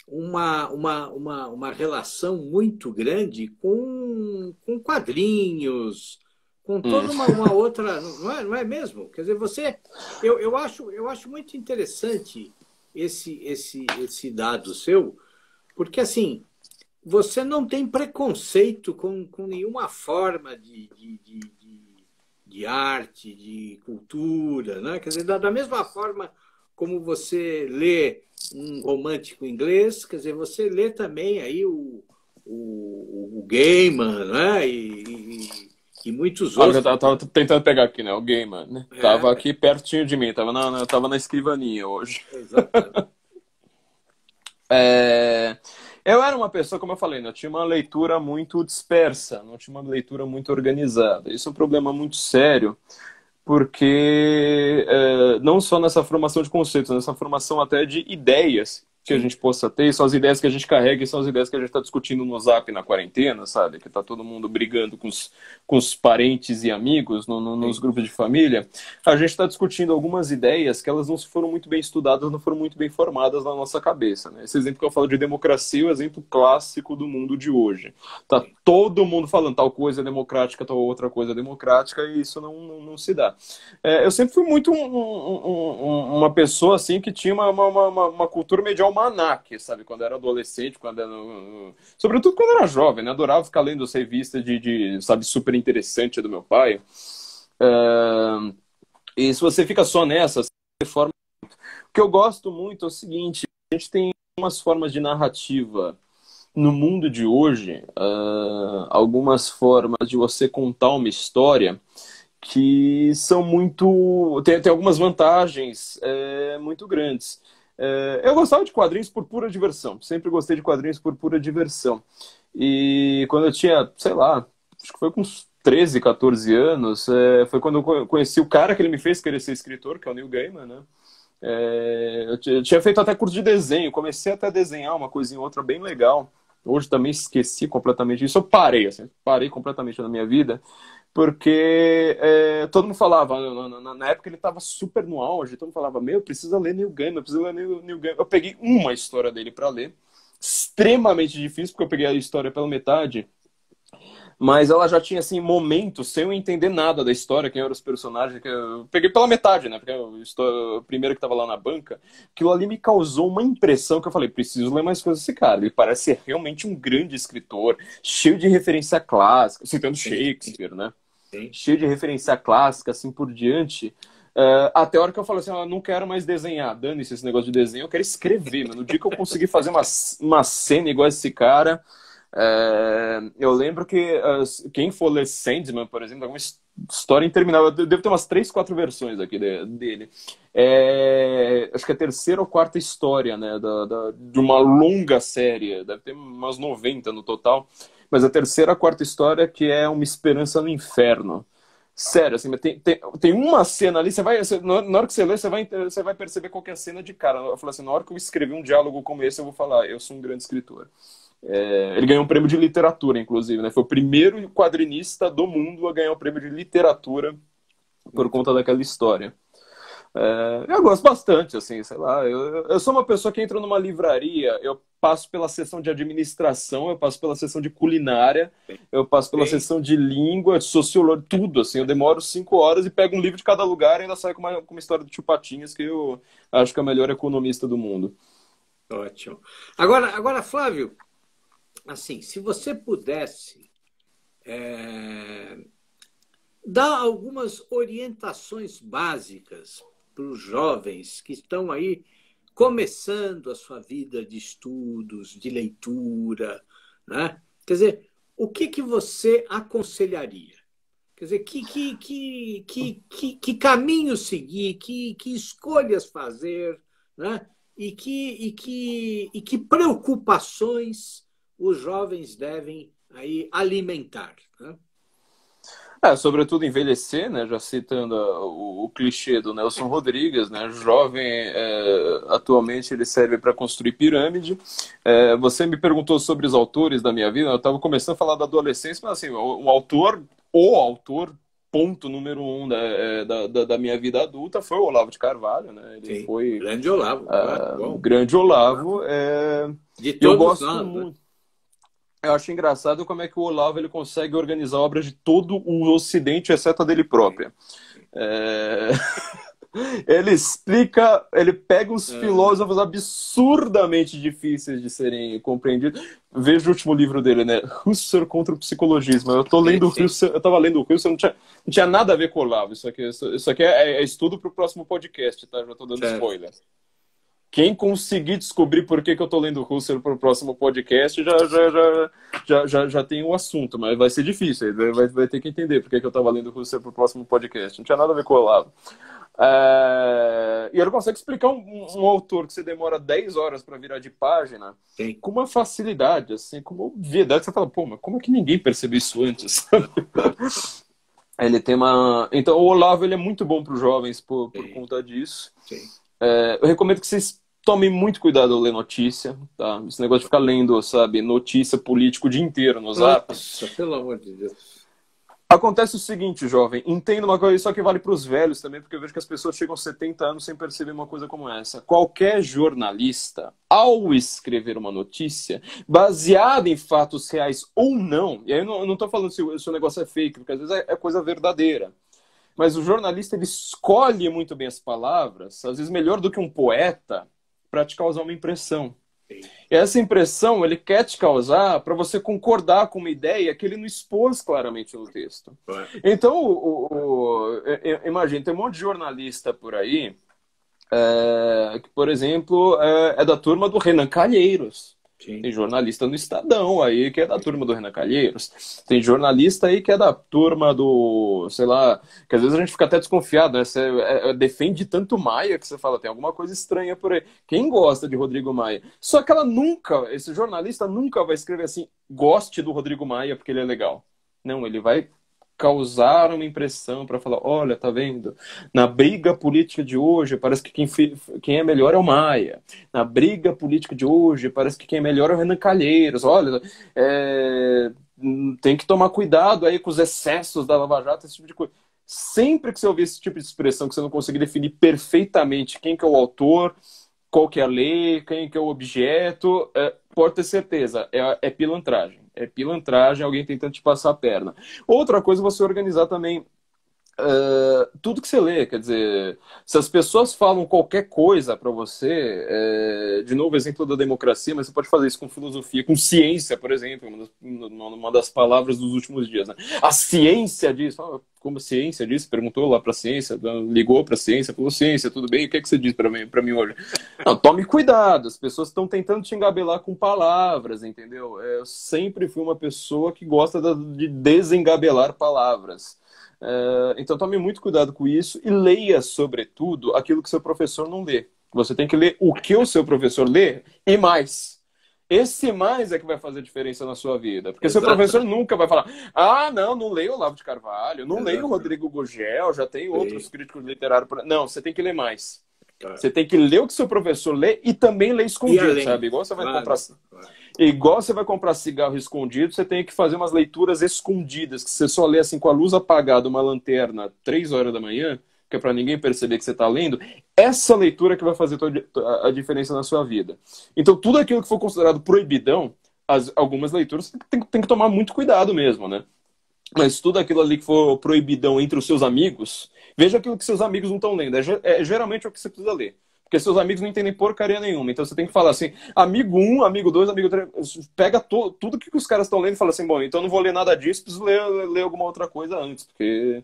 uma, uma, uma, uma relação muito grande com, com quadrinhos, com toda uma, uma outra. Não é, não é mesmo? Quer dizer, você. Eu, eu, acho, eu acho muito interessante esse, esse, esse dado seu, porque assim. Você não tem preconceito com, com nenhuma forma de, de, de, de, de arte, de cultura, né? Quer dizer, da, da mesma forma como você lê um romântico inglês, quer dizer, você lê também aí o, o, o Gaiman, né? E, e, e muitos outros. eu tava, tentando pegar aqui, né? O Gaiman, né? É. Tava aqui pertinho de mim, tava na, tava na escrivaninha hoje. Exatamente. (laughs) é... Eu era uma pessoa, como eu falei, né? eu tinha uma leitura muito dispersa, não tinha uma leitura muito organizada. Isso é um problema muito sério, porque é, não só nessa formação de conceitos, nessa formação até de ideias que a gente possa ter, são as ideias que a gente carrega e são as ideias que a gente está discutindo no Zap na quarentena, sabe? Que está todo mundo brigando com os, com os parentes e amigos no, no, nos grupos de família. A gente está discutindo algumas ideias que elas não foram muito bem estudadas, não foram muito bem formadas na nossa cabeça. Né? Esse exemplo que eu falo de democracia é o exemplo clássico do mundo de hoje. Tá todo mundo falando tal coisa é democrática, tal outra coisa é democrática, e isso não, não, não se dá. É, eu sempre fui muito um, um, uma pessoa assim que tinha uma, uma, uma, uma cultura medial almanac, sabe? Quando era adolescente, quando era. Sobretudo quando era jovem, né? Adorava ficar lendo as revistas de, de sabe, super interessante do meu pai. Uh... E se você fica só nessa, você forma. O que eu gosto muito é o seguinte: a gente tem umas formas de narrativa no mundo de hoje, uh... algumas formas de você contar uma história que são muito. tem, tem algumas vantagens é, muito grandes. É, eu gostava de quadrinhos por pura diversão. Sempre gostei de quadrinhos por pura diversão. E quando eu tinha, sei lá, acho que foi com uns 13, 14 anos, é, foi quando eu conheci o cara que ele me fez querer ser escritor, que é o Neil Gaiman, né? É, eu tinha feito até curso de desenho, comecei até a desenhar uma coisinha ou outra bem legal. Hoje também esqueci completamente isso. Eu parei, assim, parei completamente na minha vida porque é, todo mundo falava, na, na, época ele estava super no auge, todo mundo falava, meu, precisa ler Neil Gaiman, precisa ler Neil, Neil Gaiman. Eu peguei uma história dele para ler, extremamente difícil, porque eu peguei a história pela metade, mas ela já tinha, assim, momentos sem eu entender nada da história, quem eram os personagens, que eu peguei pela metade, né, porque o primeiro que estava lá na banca, aquilo ali me causou uma impressão que eu falei, preciso ler mais coisas desse cara, ele parece ser realmente um grande escritor, cheio de referência clássica, citando Shakespeare, né, Cheio de referência clássica, assim por diante. Uh, até a hora que eu falo assim, eu não quero mais desenhar, dane-se esse negócio de desenho, eu quero escrever, mano. No dia que eu conseguir fazer uma, uma cena igual esse cara, uh, eu lembro que uh, quem for ler Sandman, por exemplo, é uma história interminável. Eu devo ter umas três, quatro versões aqui de, dele. É, acho que é a terceira ou quarta história, né, da, da, de uma longa série, deve ter umas 90 no total mas a terceira, a quarta história que é Uma Esperança no Inferno. Sério, assim, tem, tem, tem uma cena ali, você vai, você, na hora que você lê, você vai, você vai perceber qual é a cena de cara. Eu falo assim, na hora que eu escrevi um diálogo como esse, eu vou falar, eu sou um grande escritor. É, ele ganhou um prêmio de literatura, inclusive, né? Foi o primeiro quadrinista do mundo a ganhar um prêmio de literatura por conta daquela história. É, eu gosto bastante, assim, sei lá. Eu, eu sou uma pessoa que entra numa livraria, eu passo pela sessão de administração, eu passo pela sessão de culinária, eu passo pela Sim. sessão de língua, de sociologia, tudo, assim. Eu demoro cinco horas e pego um livro de cada lugar e ainda saio com uma, com uma história do Tio Patinhas, que eu acho que é o melhor economista do mundo. Ótimo. Agora, agora Flávio, assim, se você pudesse é, dar algumas orientações básicas para os jovens que estão aí começando a sua vida de estudos, de leitura, né? Quer dizer, o que, que você aconselharia? Quer dizer, que, que, que, que, que, que caminho seguir, que, que escolhas fazer, né? e, que, e, que, e que preocupações os jovens devem aí alimentar. Né? É, sobretudo envelhecer, né? Já citando o, o clichê do Nelson Rodrigues, né? Jovem, é, atualmente ele serve para construir pirâmide. É, você me perguntou sobre os autores da minha vida. Eu estava começando a falar da adolescência, mas assim, o, o autor, o autor ponto número um da, é, da, da, da, minha vida adulta foi o Olavo de Carvalho, né? Ele Sim, foi grande Olavo, uh, grande Olavo. É, de todos eu gosto nós, muito. Eu acho engraçado como é que o Olavo ele consegue organizar obras de todo o Ocidente, exceto a dele própria. É... (laughs) ele explica, ele pega uns é. filósofos absurdamente difíceis de serem compreendidos. Veja o último livro dele, né? Husserl contra o psicologismo. Eu tô lendo sim, sim. Husserl, eu tava lendo o Husserl, não tinha, não tinha nada a ver com o Olavo. Isso aqui, isso, isso aqui é, é, estudo para o próximo podcast, tá? Já tô dando certo. spoiler. Quem conseguir descobrir por que, que eu estou lendo Husserl para o próximo podcast já, já, já, já, já, já tem o um assunto, mas vai ser difícil, vai, vai ter que entender por que, que eu estava lendo Husserl para o próximo podcast. Não tinha nada a ver com o Olavo. É... E ele consegue explicar um, um, autor que você demora 10 horas para virar de página Sim. com uma facilidade, assim, com uma obviedade. Você fala, pô, mas como é que ninguém percebeu isso antes? (laughs) ele tem uma. Então, o Olavo ele é muito bom para os jovens por, por conta disso. É, eu recomendo que vocês tome muito cuidado ao ler notícia, tá? Esse negócio de ficar lendo, sabe, notícia política o dia inteiro no zap. Nossa, pelo amor de Deus. Acontece o seguinte, jovem, entenda uma coisa, só que vale para os velhos também, porque eu vejo que as pessoas chegam aos 70 anos sem perceber uma coisa como essa. Qualquer jornalista, ao escrever uma notícia, baseada em fatos reais ou não, e aí eu não estou falando se, se, o negócio é fake, porque às vezes é, é coisa verdadeira. Mas o jornalista ele escolhe muito bem as palavras, às vezes melhor do que um poeta, para te causar uma impressão. E essa impressão ele quer te causar para você concordar com uma ideia que ele não expôs claramente no texto. Então, o, o, o, imagina, tem um monte de jornalista por aí é, que, por exemplo, é, é da turma do Renan Calheiros. Sim. Tem jornalista no Estadão aí que é da turma do Renan Calheiros. Tem jornalista aí que é da turma do, sei lá, que às vezes a gente fica até desconfiado, né? Você é, é, defende tanto Maia que você fala, tem alguma coisa estranha por aí. Quem gosta de Rodrigo Maia? Só que ela nunca, esse jornalista nunca vai escrever assim, goste do Rodrigo Maia porque ele é legal. Não, ele vai causar uma impressão para falar, olha, tá vendo? Na briga política de hoje, parece que quem, quem é melhor é o Maia. Na briga política de hoje, parece que quem é melhor é o Renan Calheiros. Olha, é... tem que tomar cuidado aí com os excessos da Lava Jato, esse tipo de coisa. Sempre que você ouvir esse tipo de expressão, que você não conseguir definir perfeitamente quem que é o autor, qual que é a lei, quem que é o objeto, é, pode ter certeza, é, é pilantragem é pilantragem, alguém tentando te passar a perna. Outra coisa é você organizar também Uh, tudo que você lê, quer dizer, se as pessoas falam qualquer coisa para você, é, de novo, exemplo da democracia, mas você pode fazer isso com filosofia, com ciência, por exemplo, uma das, uma das palavras dos últimos dias. Né? A ciência diz, ah, como a ciência diz? Perguntou lá para a ciência, ligou para a ciência, falou: ciência, tudo bem? O que, é que você diz para mim, mim hoje? Não, tome cuidado, as pessoas estão tentando te engabelar com palavras, entendeu? É, eu sempre fui uma pessoa que gosta de desengabelar palavras. É, então tome muito cuidado com isso e leia, sobretudo, aquilo que seu professor não lê. Você tem que ler o que o seu professor lê e mais. Esse mais é que vai fazer diferença na sua vida. Porque Exato. seu professor nunca vai falar: ah, não, não leio o Lavo de Carvalho, não Exato. leio o Rodrigo Gugel, já tem outros críticos literários. Não, você tem que ler mais. Você tem que ler o que seu professor lê e também ler escondido, sabe? Igual você vai claro, comprar. Claro. Igual você vai comprar cigarro escondido, você tem que fazer umas leituras escondidas, que você só lê assim com a luz apagada, uma lanterna, três horas da manhã, que é para ninguém perceber que você está lendo. Essa leitura que vai fazer a diferença na sua vida. Então, tudo aquilo que for considerado proibidão, as, algumas leituras tem, tem que tomar muito cuidado mesmo, né? Mas tudo aquilo ali que for proibidão entre os seus amigos, veja aquilo que seus amigos não estão lendo. É, é geralmente o que você precisa ler. Porque seus amigos não entendem porcaria nenhuma. Então você tem que falar assim, amigo 1, um, amigo 2, amigo 3. Pega to, tudo que os caras estão lendo e fala assim, bom, então não vou ler nada disso, preciso ler, ler alguma outra coisa antes, porque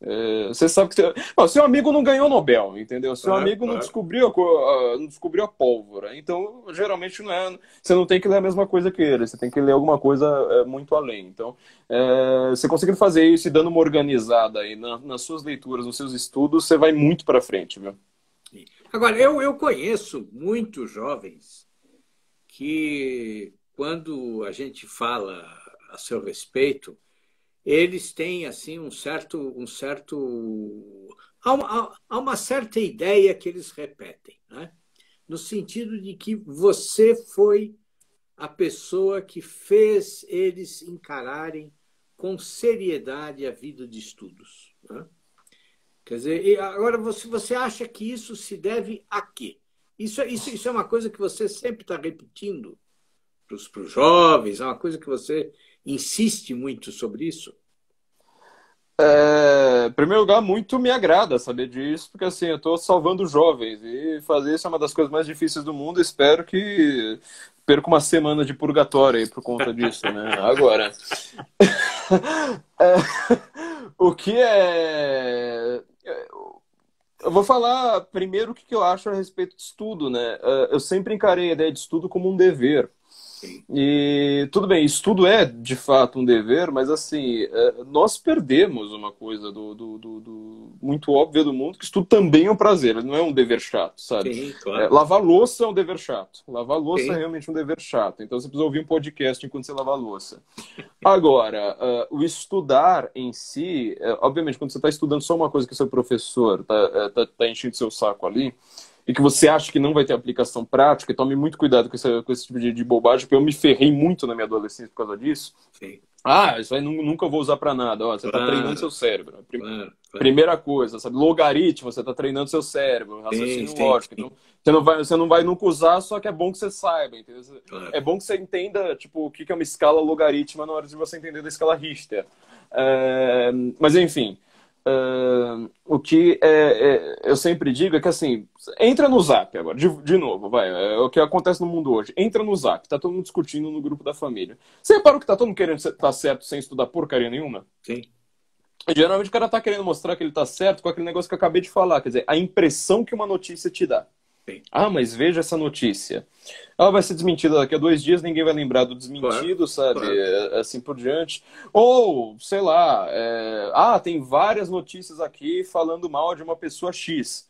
É, você sabe que. Não, seu amigo não ganhou Nobel, entendeu? Seu amigo não descobriu a, não descobriu a pólvora. Então, geralmente não é. Você não tem que ler a mesma coisa que ele. Você tem que ler alguma coisa é, muito além. Então, é, você conseguindo fazer isso e dando uma organizada aí na, nas suas leituras, nos seus estudos, você vai muito para frente, viu? Agora, eu, eu conheço muitos jovens que, quando a gente fala a seu respeito, eles têm assim um certo um certo há uma, há uma certa ideia que eles repetem né? no sentido de que você foi a pessoa que fez eles encararem com seriedade a vida de estudos né? quer dizer agora você você acha que isso se deve a quê isso isso isso é uma coisa que você sempre está repetindo para os jovens é uma coisa que você insiste muito sobre isso? É, em primeiro lugar, muito me agrada saber disso, porque assim, eu estou salvando jovens e fazer isso é uma das coisas mais difíceis do mundo. Espero que perca uma semana de purgatório aí por conta disso, né? (laughs) Agora, (laughs) é, o que é. Eu vou falar primeiro o que eu acho a respeito de estudo, né? É, eu sempre encarei a ideia de estudo como um dever. E tudo bem, estudo é de fato um dever, mas assim, é, nós perdemos uma coisa do, do, do, do muito óbvia do mundo, que estudo também é um prazer, não é um dever chato, sabe? Sim, claro. é, lavar louça é um dever chato. Lavar louça Sim. é realmente um dever chato. Então você precisa ouvir um podcast enquanto você lava a louça. Agora, uh, o estudar em si, uh, obviamente, quando você está estudando só uma coisa que o seu professor está tá, tá enchendo seu saco ali, e que você acha que não vai ter aplicação prática, e tome muito cuidado com esse, com esse tipo de, de, bobagem, porque eu me ferrei muito na minha adolescência por causa disso. Sim. Ah, isso aí nunca vou usar para nada. Ó, você está treinando seu cérebro. Claro, Primeira coisa, sabe? Logaritmo, você está treinando seu cérebro. Raciocínio sim, lógico. Sim. Então, você não, vai, você não vai nunca usar, só que é bom que você saiba. Entendeu? Claro. É bom que você entenda tipo, o que é uma escala logarítmica na hora de você entender da escala Richter. É, mas, enfim. Uh, o que é, é, eu sempre digo é que assim, entra no zap agora, de, de novo, vai, é o que acontece no mundo hoje. Entra no zap, tá todo mundo discutindo no grupo da família. Você reparou que tá todo mundo querendo estar tá certo sem estudar porcaria nenhuma? Sim. Geralmente o cara tá querendo mostrar que ele tá certo com aquele negócio que eu acabei de falar, quer dizer, a impressão que uma notícia te dá. Sim. Ah, mas veja essa notícia. Ela vai ser desmentida daqui a dois dias, ninguém vai lembrar do desmentido, claro, sabe? Claro. É, assim por diante. Ou, sei lá, é... ah, tem várias notícias aqui falando mal de uma pessoa X.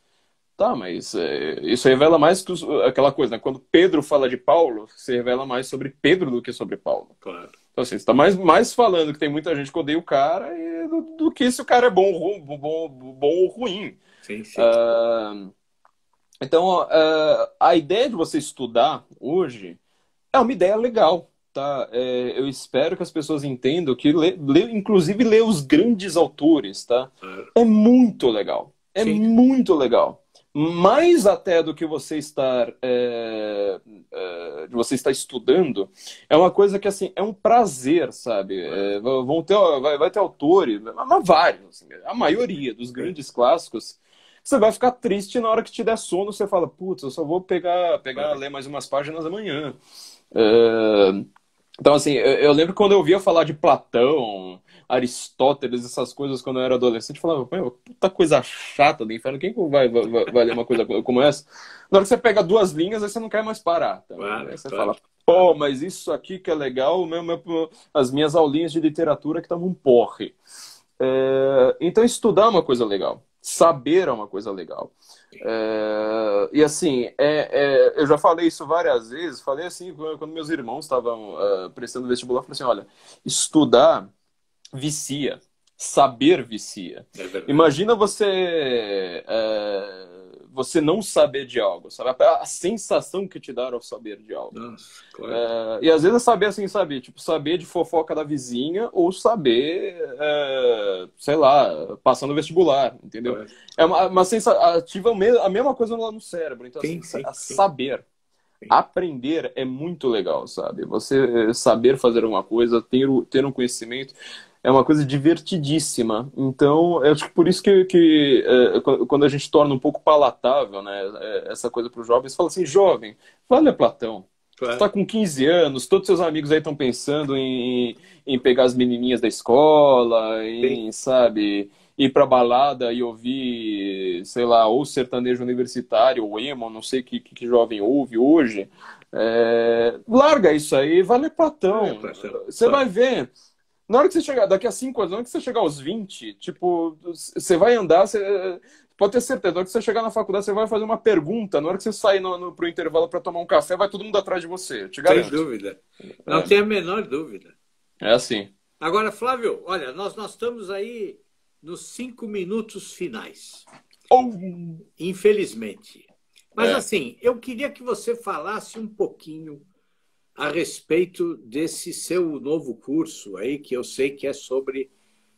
Tá, mas é... isso revela mais que os... aquela coisa, né? Quando Pedro fala de Paulo, se revela mais sobre Pedro do que sobre Paulo. Claro. Então, assim, você está mais, mais falando que tem muita gente que odeia o cara e do, do que se o cara é bom, bom, bom, bom ou ruim. Sim, sim. Uh... Então, uh, a ideia de você estudar hoje é uma ideia legal, tá? É, eu espero que as pessoas entendam que, lê, lê, inclusive, ler os grandes autores, tá? É muito legal. É Sim. muito legal. Mais até do que você estar, é, é, você estar estudando, é uma coisa que, assim, é um prazer, sabe? É, vão ter, vai, vai ter autores, mas vários, assim, a maioria dos grandes clássicos você vai ficar triste na hora que te der sono, você fala, putz, eu só vou pegar, pegar é. ler mais umas páginas amanhã. É... Então, assim, eu, eu lembro quando eu ouvia falar de Platão, Aristóteles, essas coisas quando eu era adolescente, eu falava, puta coisa chata do inferno, quem vai, vai, vai, ler uma coisa como essa? Na hora que você pega duas linhas, aí você não quer mais parar. Tá? Claro, aí você claro. fala, pô, mas isso aqui que é legal, meu, meu, as minhas aulinhas de literatura que estavam um porre. É, então, estudar é uma coisa legal saber é uma coisa legal. É, e assim, é, é, eu já falei isso várias vezes, falei assim quando meus irmãos estavam uh, prestando vestibular, falei assim, olha, estudar vicia, saber vicia. É Imagina você você não saber de algo, sabe? A, sensação que te dá ao saber de algo. Nossa, claro. é, e às vezes é saber assim, sabe? Tipo, saber de fofoca da vizinha ou saber, é, sei lá, passando vestibular, entendeu? Claro. É uma, uma sensação, ativa a mesma coisa lá no cérebro. Então, sim, assim, sim, sim. saber. Aprender é muito legal, sabe? Você saber fazer alguma coisa, ter, ter um conhecimento é uma coisa divertidíssima. Então, eu acho que por isso que, que é, quando a gente torna um pouco palatável né, é, essa coisa para os jovens, fala assim, jovem, vale a Platão. Claro. Você está com 15 anos, todos seus amigos aí estão pensando em, em pegar as menininhas da escola, em, sabe, ir pra balada e ouvir, sei lá, ou sertanejo universitário, ou emo, não sei o que, que, que jovem ouve hoje, é... larga isso aí, vale Platão. Você vai ver. Na hora que você chegar, daqui a cinco anos, na hora que você chegar aos 20, tipo, você vai andar, você, pode ter certeza, na hora que você chegar na faculdade, você vai fazer uma pergunta, na hora que você sair no, no, pro intervalo para tomar um café, vai todo mundo atrás de você, te garanto. Sem dúvida. Não é. tem a menor dúvida. É assim. Agora, Flávio, olha, nós, nós estamos aí nos cinco minutos finais. Oh. Infelizmente. Mas é. assim, eu queria que você falasse um pouquinho a respeito desse seu novo curso aí, que eu sei que é sobre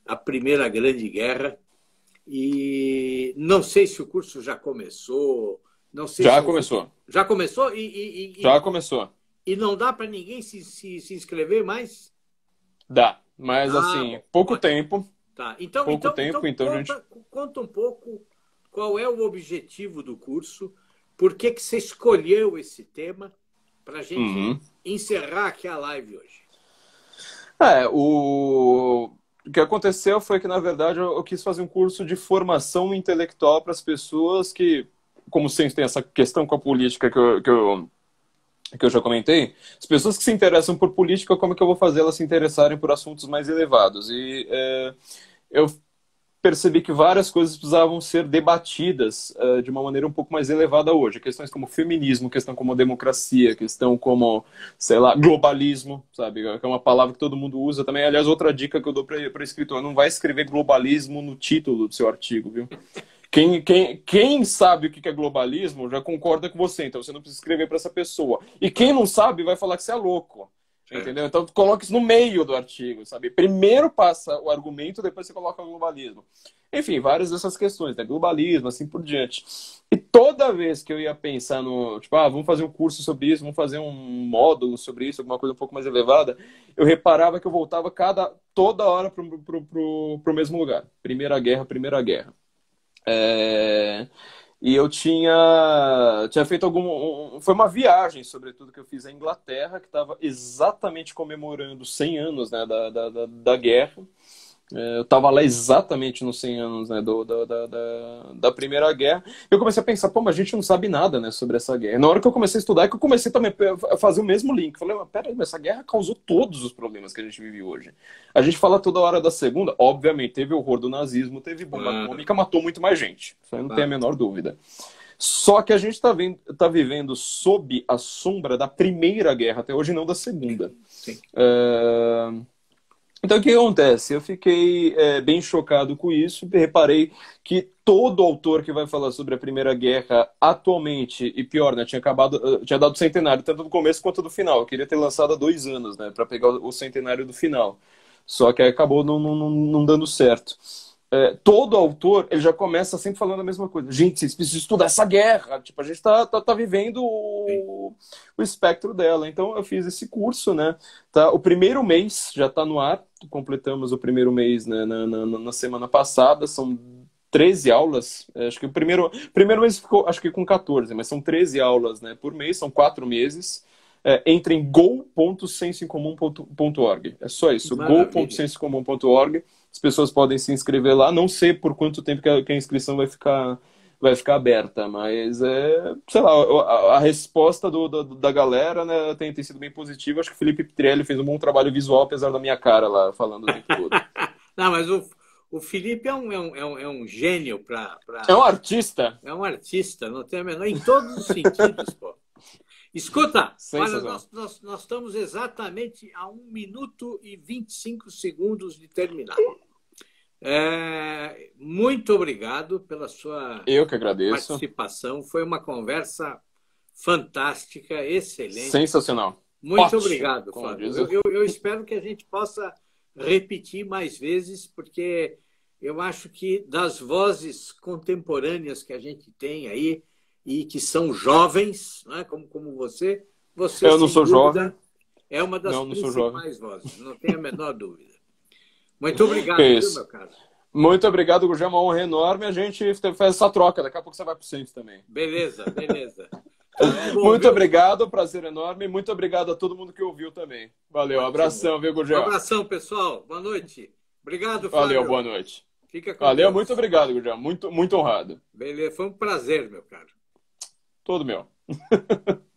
a Primeira Grande Guerra. E não sei se o curso já começou. Não sei já se começou. Já começou? E, e, e já começou. E não dá para ninguém se, se, se, inscrever mais? Dá, mas ah, assim, pouco tempo. Tá, então, pouco então, tempo, então, então conta, gente... conta um pouco qual é o objetivo do curso, por que, que você escolheu esse tema para a gente uhum. encerrar aqui a live hoje. É, o... o que aconteceu foi que, na verdade, eu quis fazer um curso de formação intelectual para as pessoas que, como sempre tem essa questão com a política que eu, que eu que eu já comentei, as pessoas que se interessam por política, como é que eu vou fazer elas se interessarem por assuntos mais elevados? E é, eu percebi que várias coisas precisavam ser debatidas uh, de uma maneira um pouco mais elevada hoje. Questões como feminismo, questão como democracia, questão como, sei lá, globalismo, sabe? Que é uma palavra que todo mundo usa também. Aliás, outra dica que eu dou para escritor, não vai escrever globalismo no título do seu artigo, viu? Quem, quem, quem sabe o que é globalismo já concorda com você, então você não precisa escrever para essa pessoa. E quem não sabe vai falar que você é louco. É. Entendeu? Então coloque isso no meio do artigo, sabe? Primeiro passa o argumento, depois você coloca o globalismo. Enfim, várias dessas questões, né? Globalismo, assim por diante. E toda vez que eu ia pensar no, tipo, ah, vamos fazer um curso sobre isso, vamos fazer um módulo sobre isso, alguma coisa um pouco mais elevada, eu reparava que eu voltava cada toda hora para o mesmo lugar. Primeira guerra, primeira guerra. É... E eu tinha, tinha feito algum. Um, foi uma viagem, sobretudo, que eu fiz à Inglaterra, que estava exatamente comemorando 100 anos né, da, da, da, da guerra. É, eu estava lá exatamente nos 100 anos né, do, da, da, da, Primeira Guerra. Eu comecei a pensar, pô, mas a gente não sabe nada né, sobre essa guerra. Na hora que eu comecei a estudar, é que eu comecei também a fazer o mesmo link. Falei, mas peraí, essa guerra causou todos os problemas que a gente vive hoje. A gente fala toda hora da Segunda, obviamente, teve o horror do nazismo, teve bomba ah. atômica, matou muito mais gente. Isso aí não ah. tem a menor dúvida. Só que a gente está tá vivendo sob a sombra da Primeira Guerra até hoje, não da Segunda. Sim. É... Então, o que acontece? Eu fiquei é, bem chocado com isso reparei que todo autor que vai falar sobre a Primeira Guerra atualmente, e pior, né, tinha acabado, eh, tinha dado centenário, tanto do começo quanto do final. Eu queria ter lançado há dois anos, né, para pegar o centenário do final. Só que acabou não, não, não dando certo é, todo autor ele já começa sempre falando a mesma coisa. Gente, vocês precisam estudar essa guerra. Tipo, a gente está tá, tá, vivendo o, o, espectro dela. Então eu fiz esse curso, né? Tá, o primeiro mês já está no ar. Completamos o primeiro mês né, na, na, na semana passada. São 13 aulas. É, acho que o primeiro, primeiro mês ficou, acho que com 14, mas são 13 aulas né, por mês, são quatro meses. É, entre em go.senseincomum.org. É só isso, go.senseincomum.org as pessoas podem se inscrever lá. Não sei por quanto tempo que a, que a inscrição vai ficar, vai ficar aberta, mas é, sei lá, a, a resposta do, do, da galera né, tem, tem, sido bem positiva. Acho que o Felipe Pitrelli fez um bom trabalho visual, apesar da minha cara lá falando o tempo todo. (laughs) Não, mas o, o Felipe é um, é um, é um, é um gênio para. Pra... É um artista. É um artista, não tem a menor. Em todos os sentidos, pô. Escuta, olha, nós, nós, nós, estamos exatamente a 1 minuto e 25 segundos de terminar. É, muito obrigado pela sua Eu que agradeço. participação. Foi uma conversa fantástica, excelente. Sensacional. Muito Ótimo, obrigado, Fábio. Eu, eu, eu espero que a gente possa repetir mais vezes, porque eu acho que das vozes contemporâneas que a gente tem aí e que são jovens, né, como, como você, você eu não sou jovem. É uma das não, não principais vozes, não tenho a menor dúvida. Muito obrigado, viu, meu caro. Muito obrigado, Gurgel. É uma honra enorme. A gente faz essa troca. Daqui a pouco você vai para o centro também. Beleza, (laughs) beleza. É bom, muito viu? obrigado, prazer enorme. Muito obrigado a todo mundo que ouviu também. Valeu, abração, viu, Gurgel? Um abração, pessoal. Boa noite. Obrigado, Flávio. Valeu, boa noite. Fica com Valeu, Deus. muito obrigado, Gurgel. Muito, muito honrado. Beleza, foi um prazer, meu caro. Todo meu. (laughs)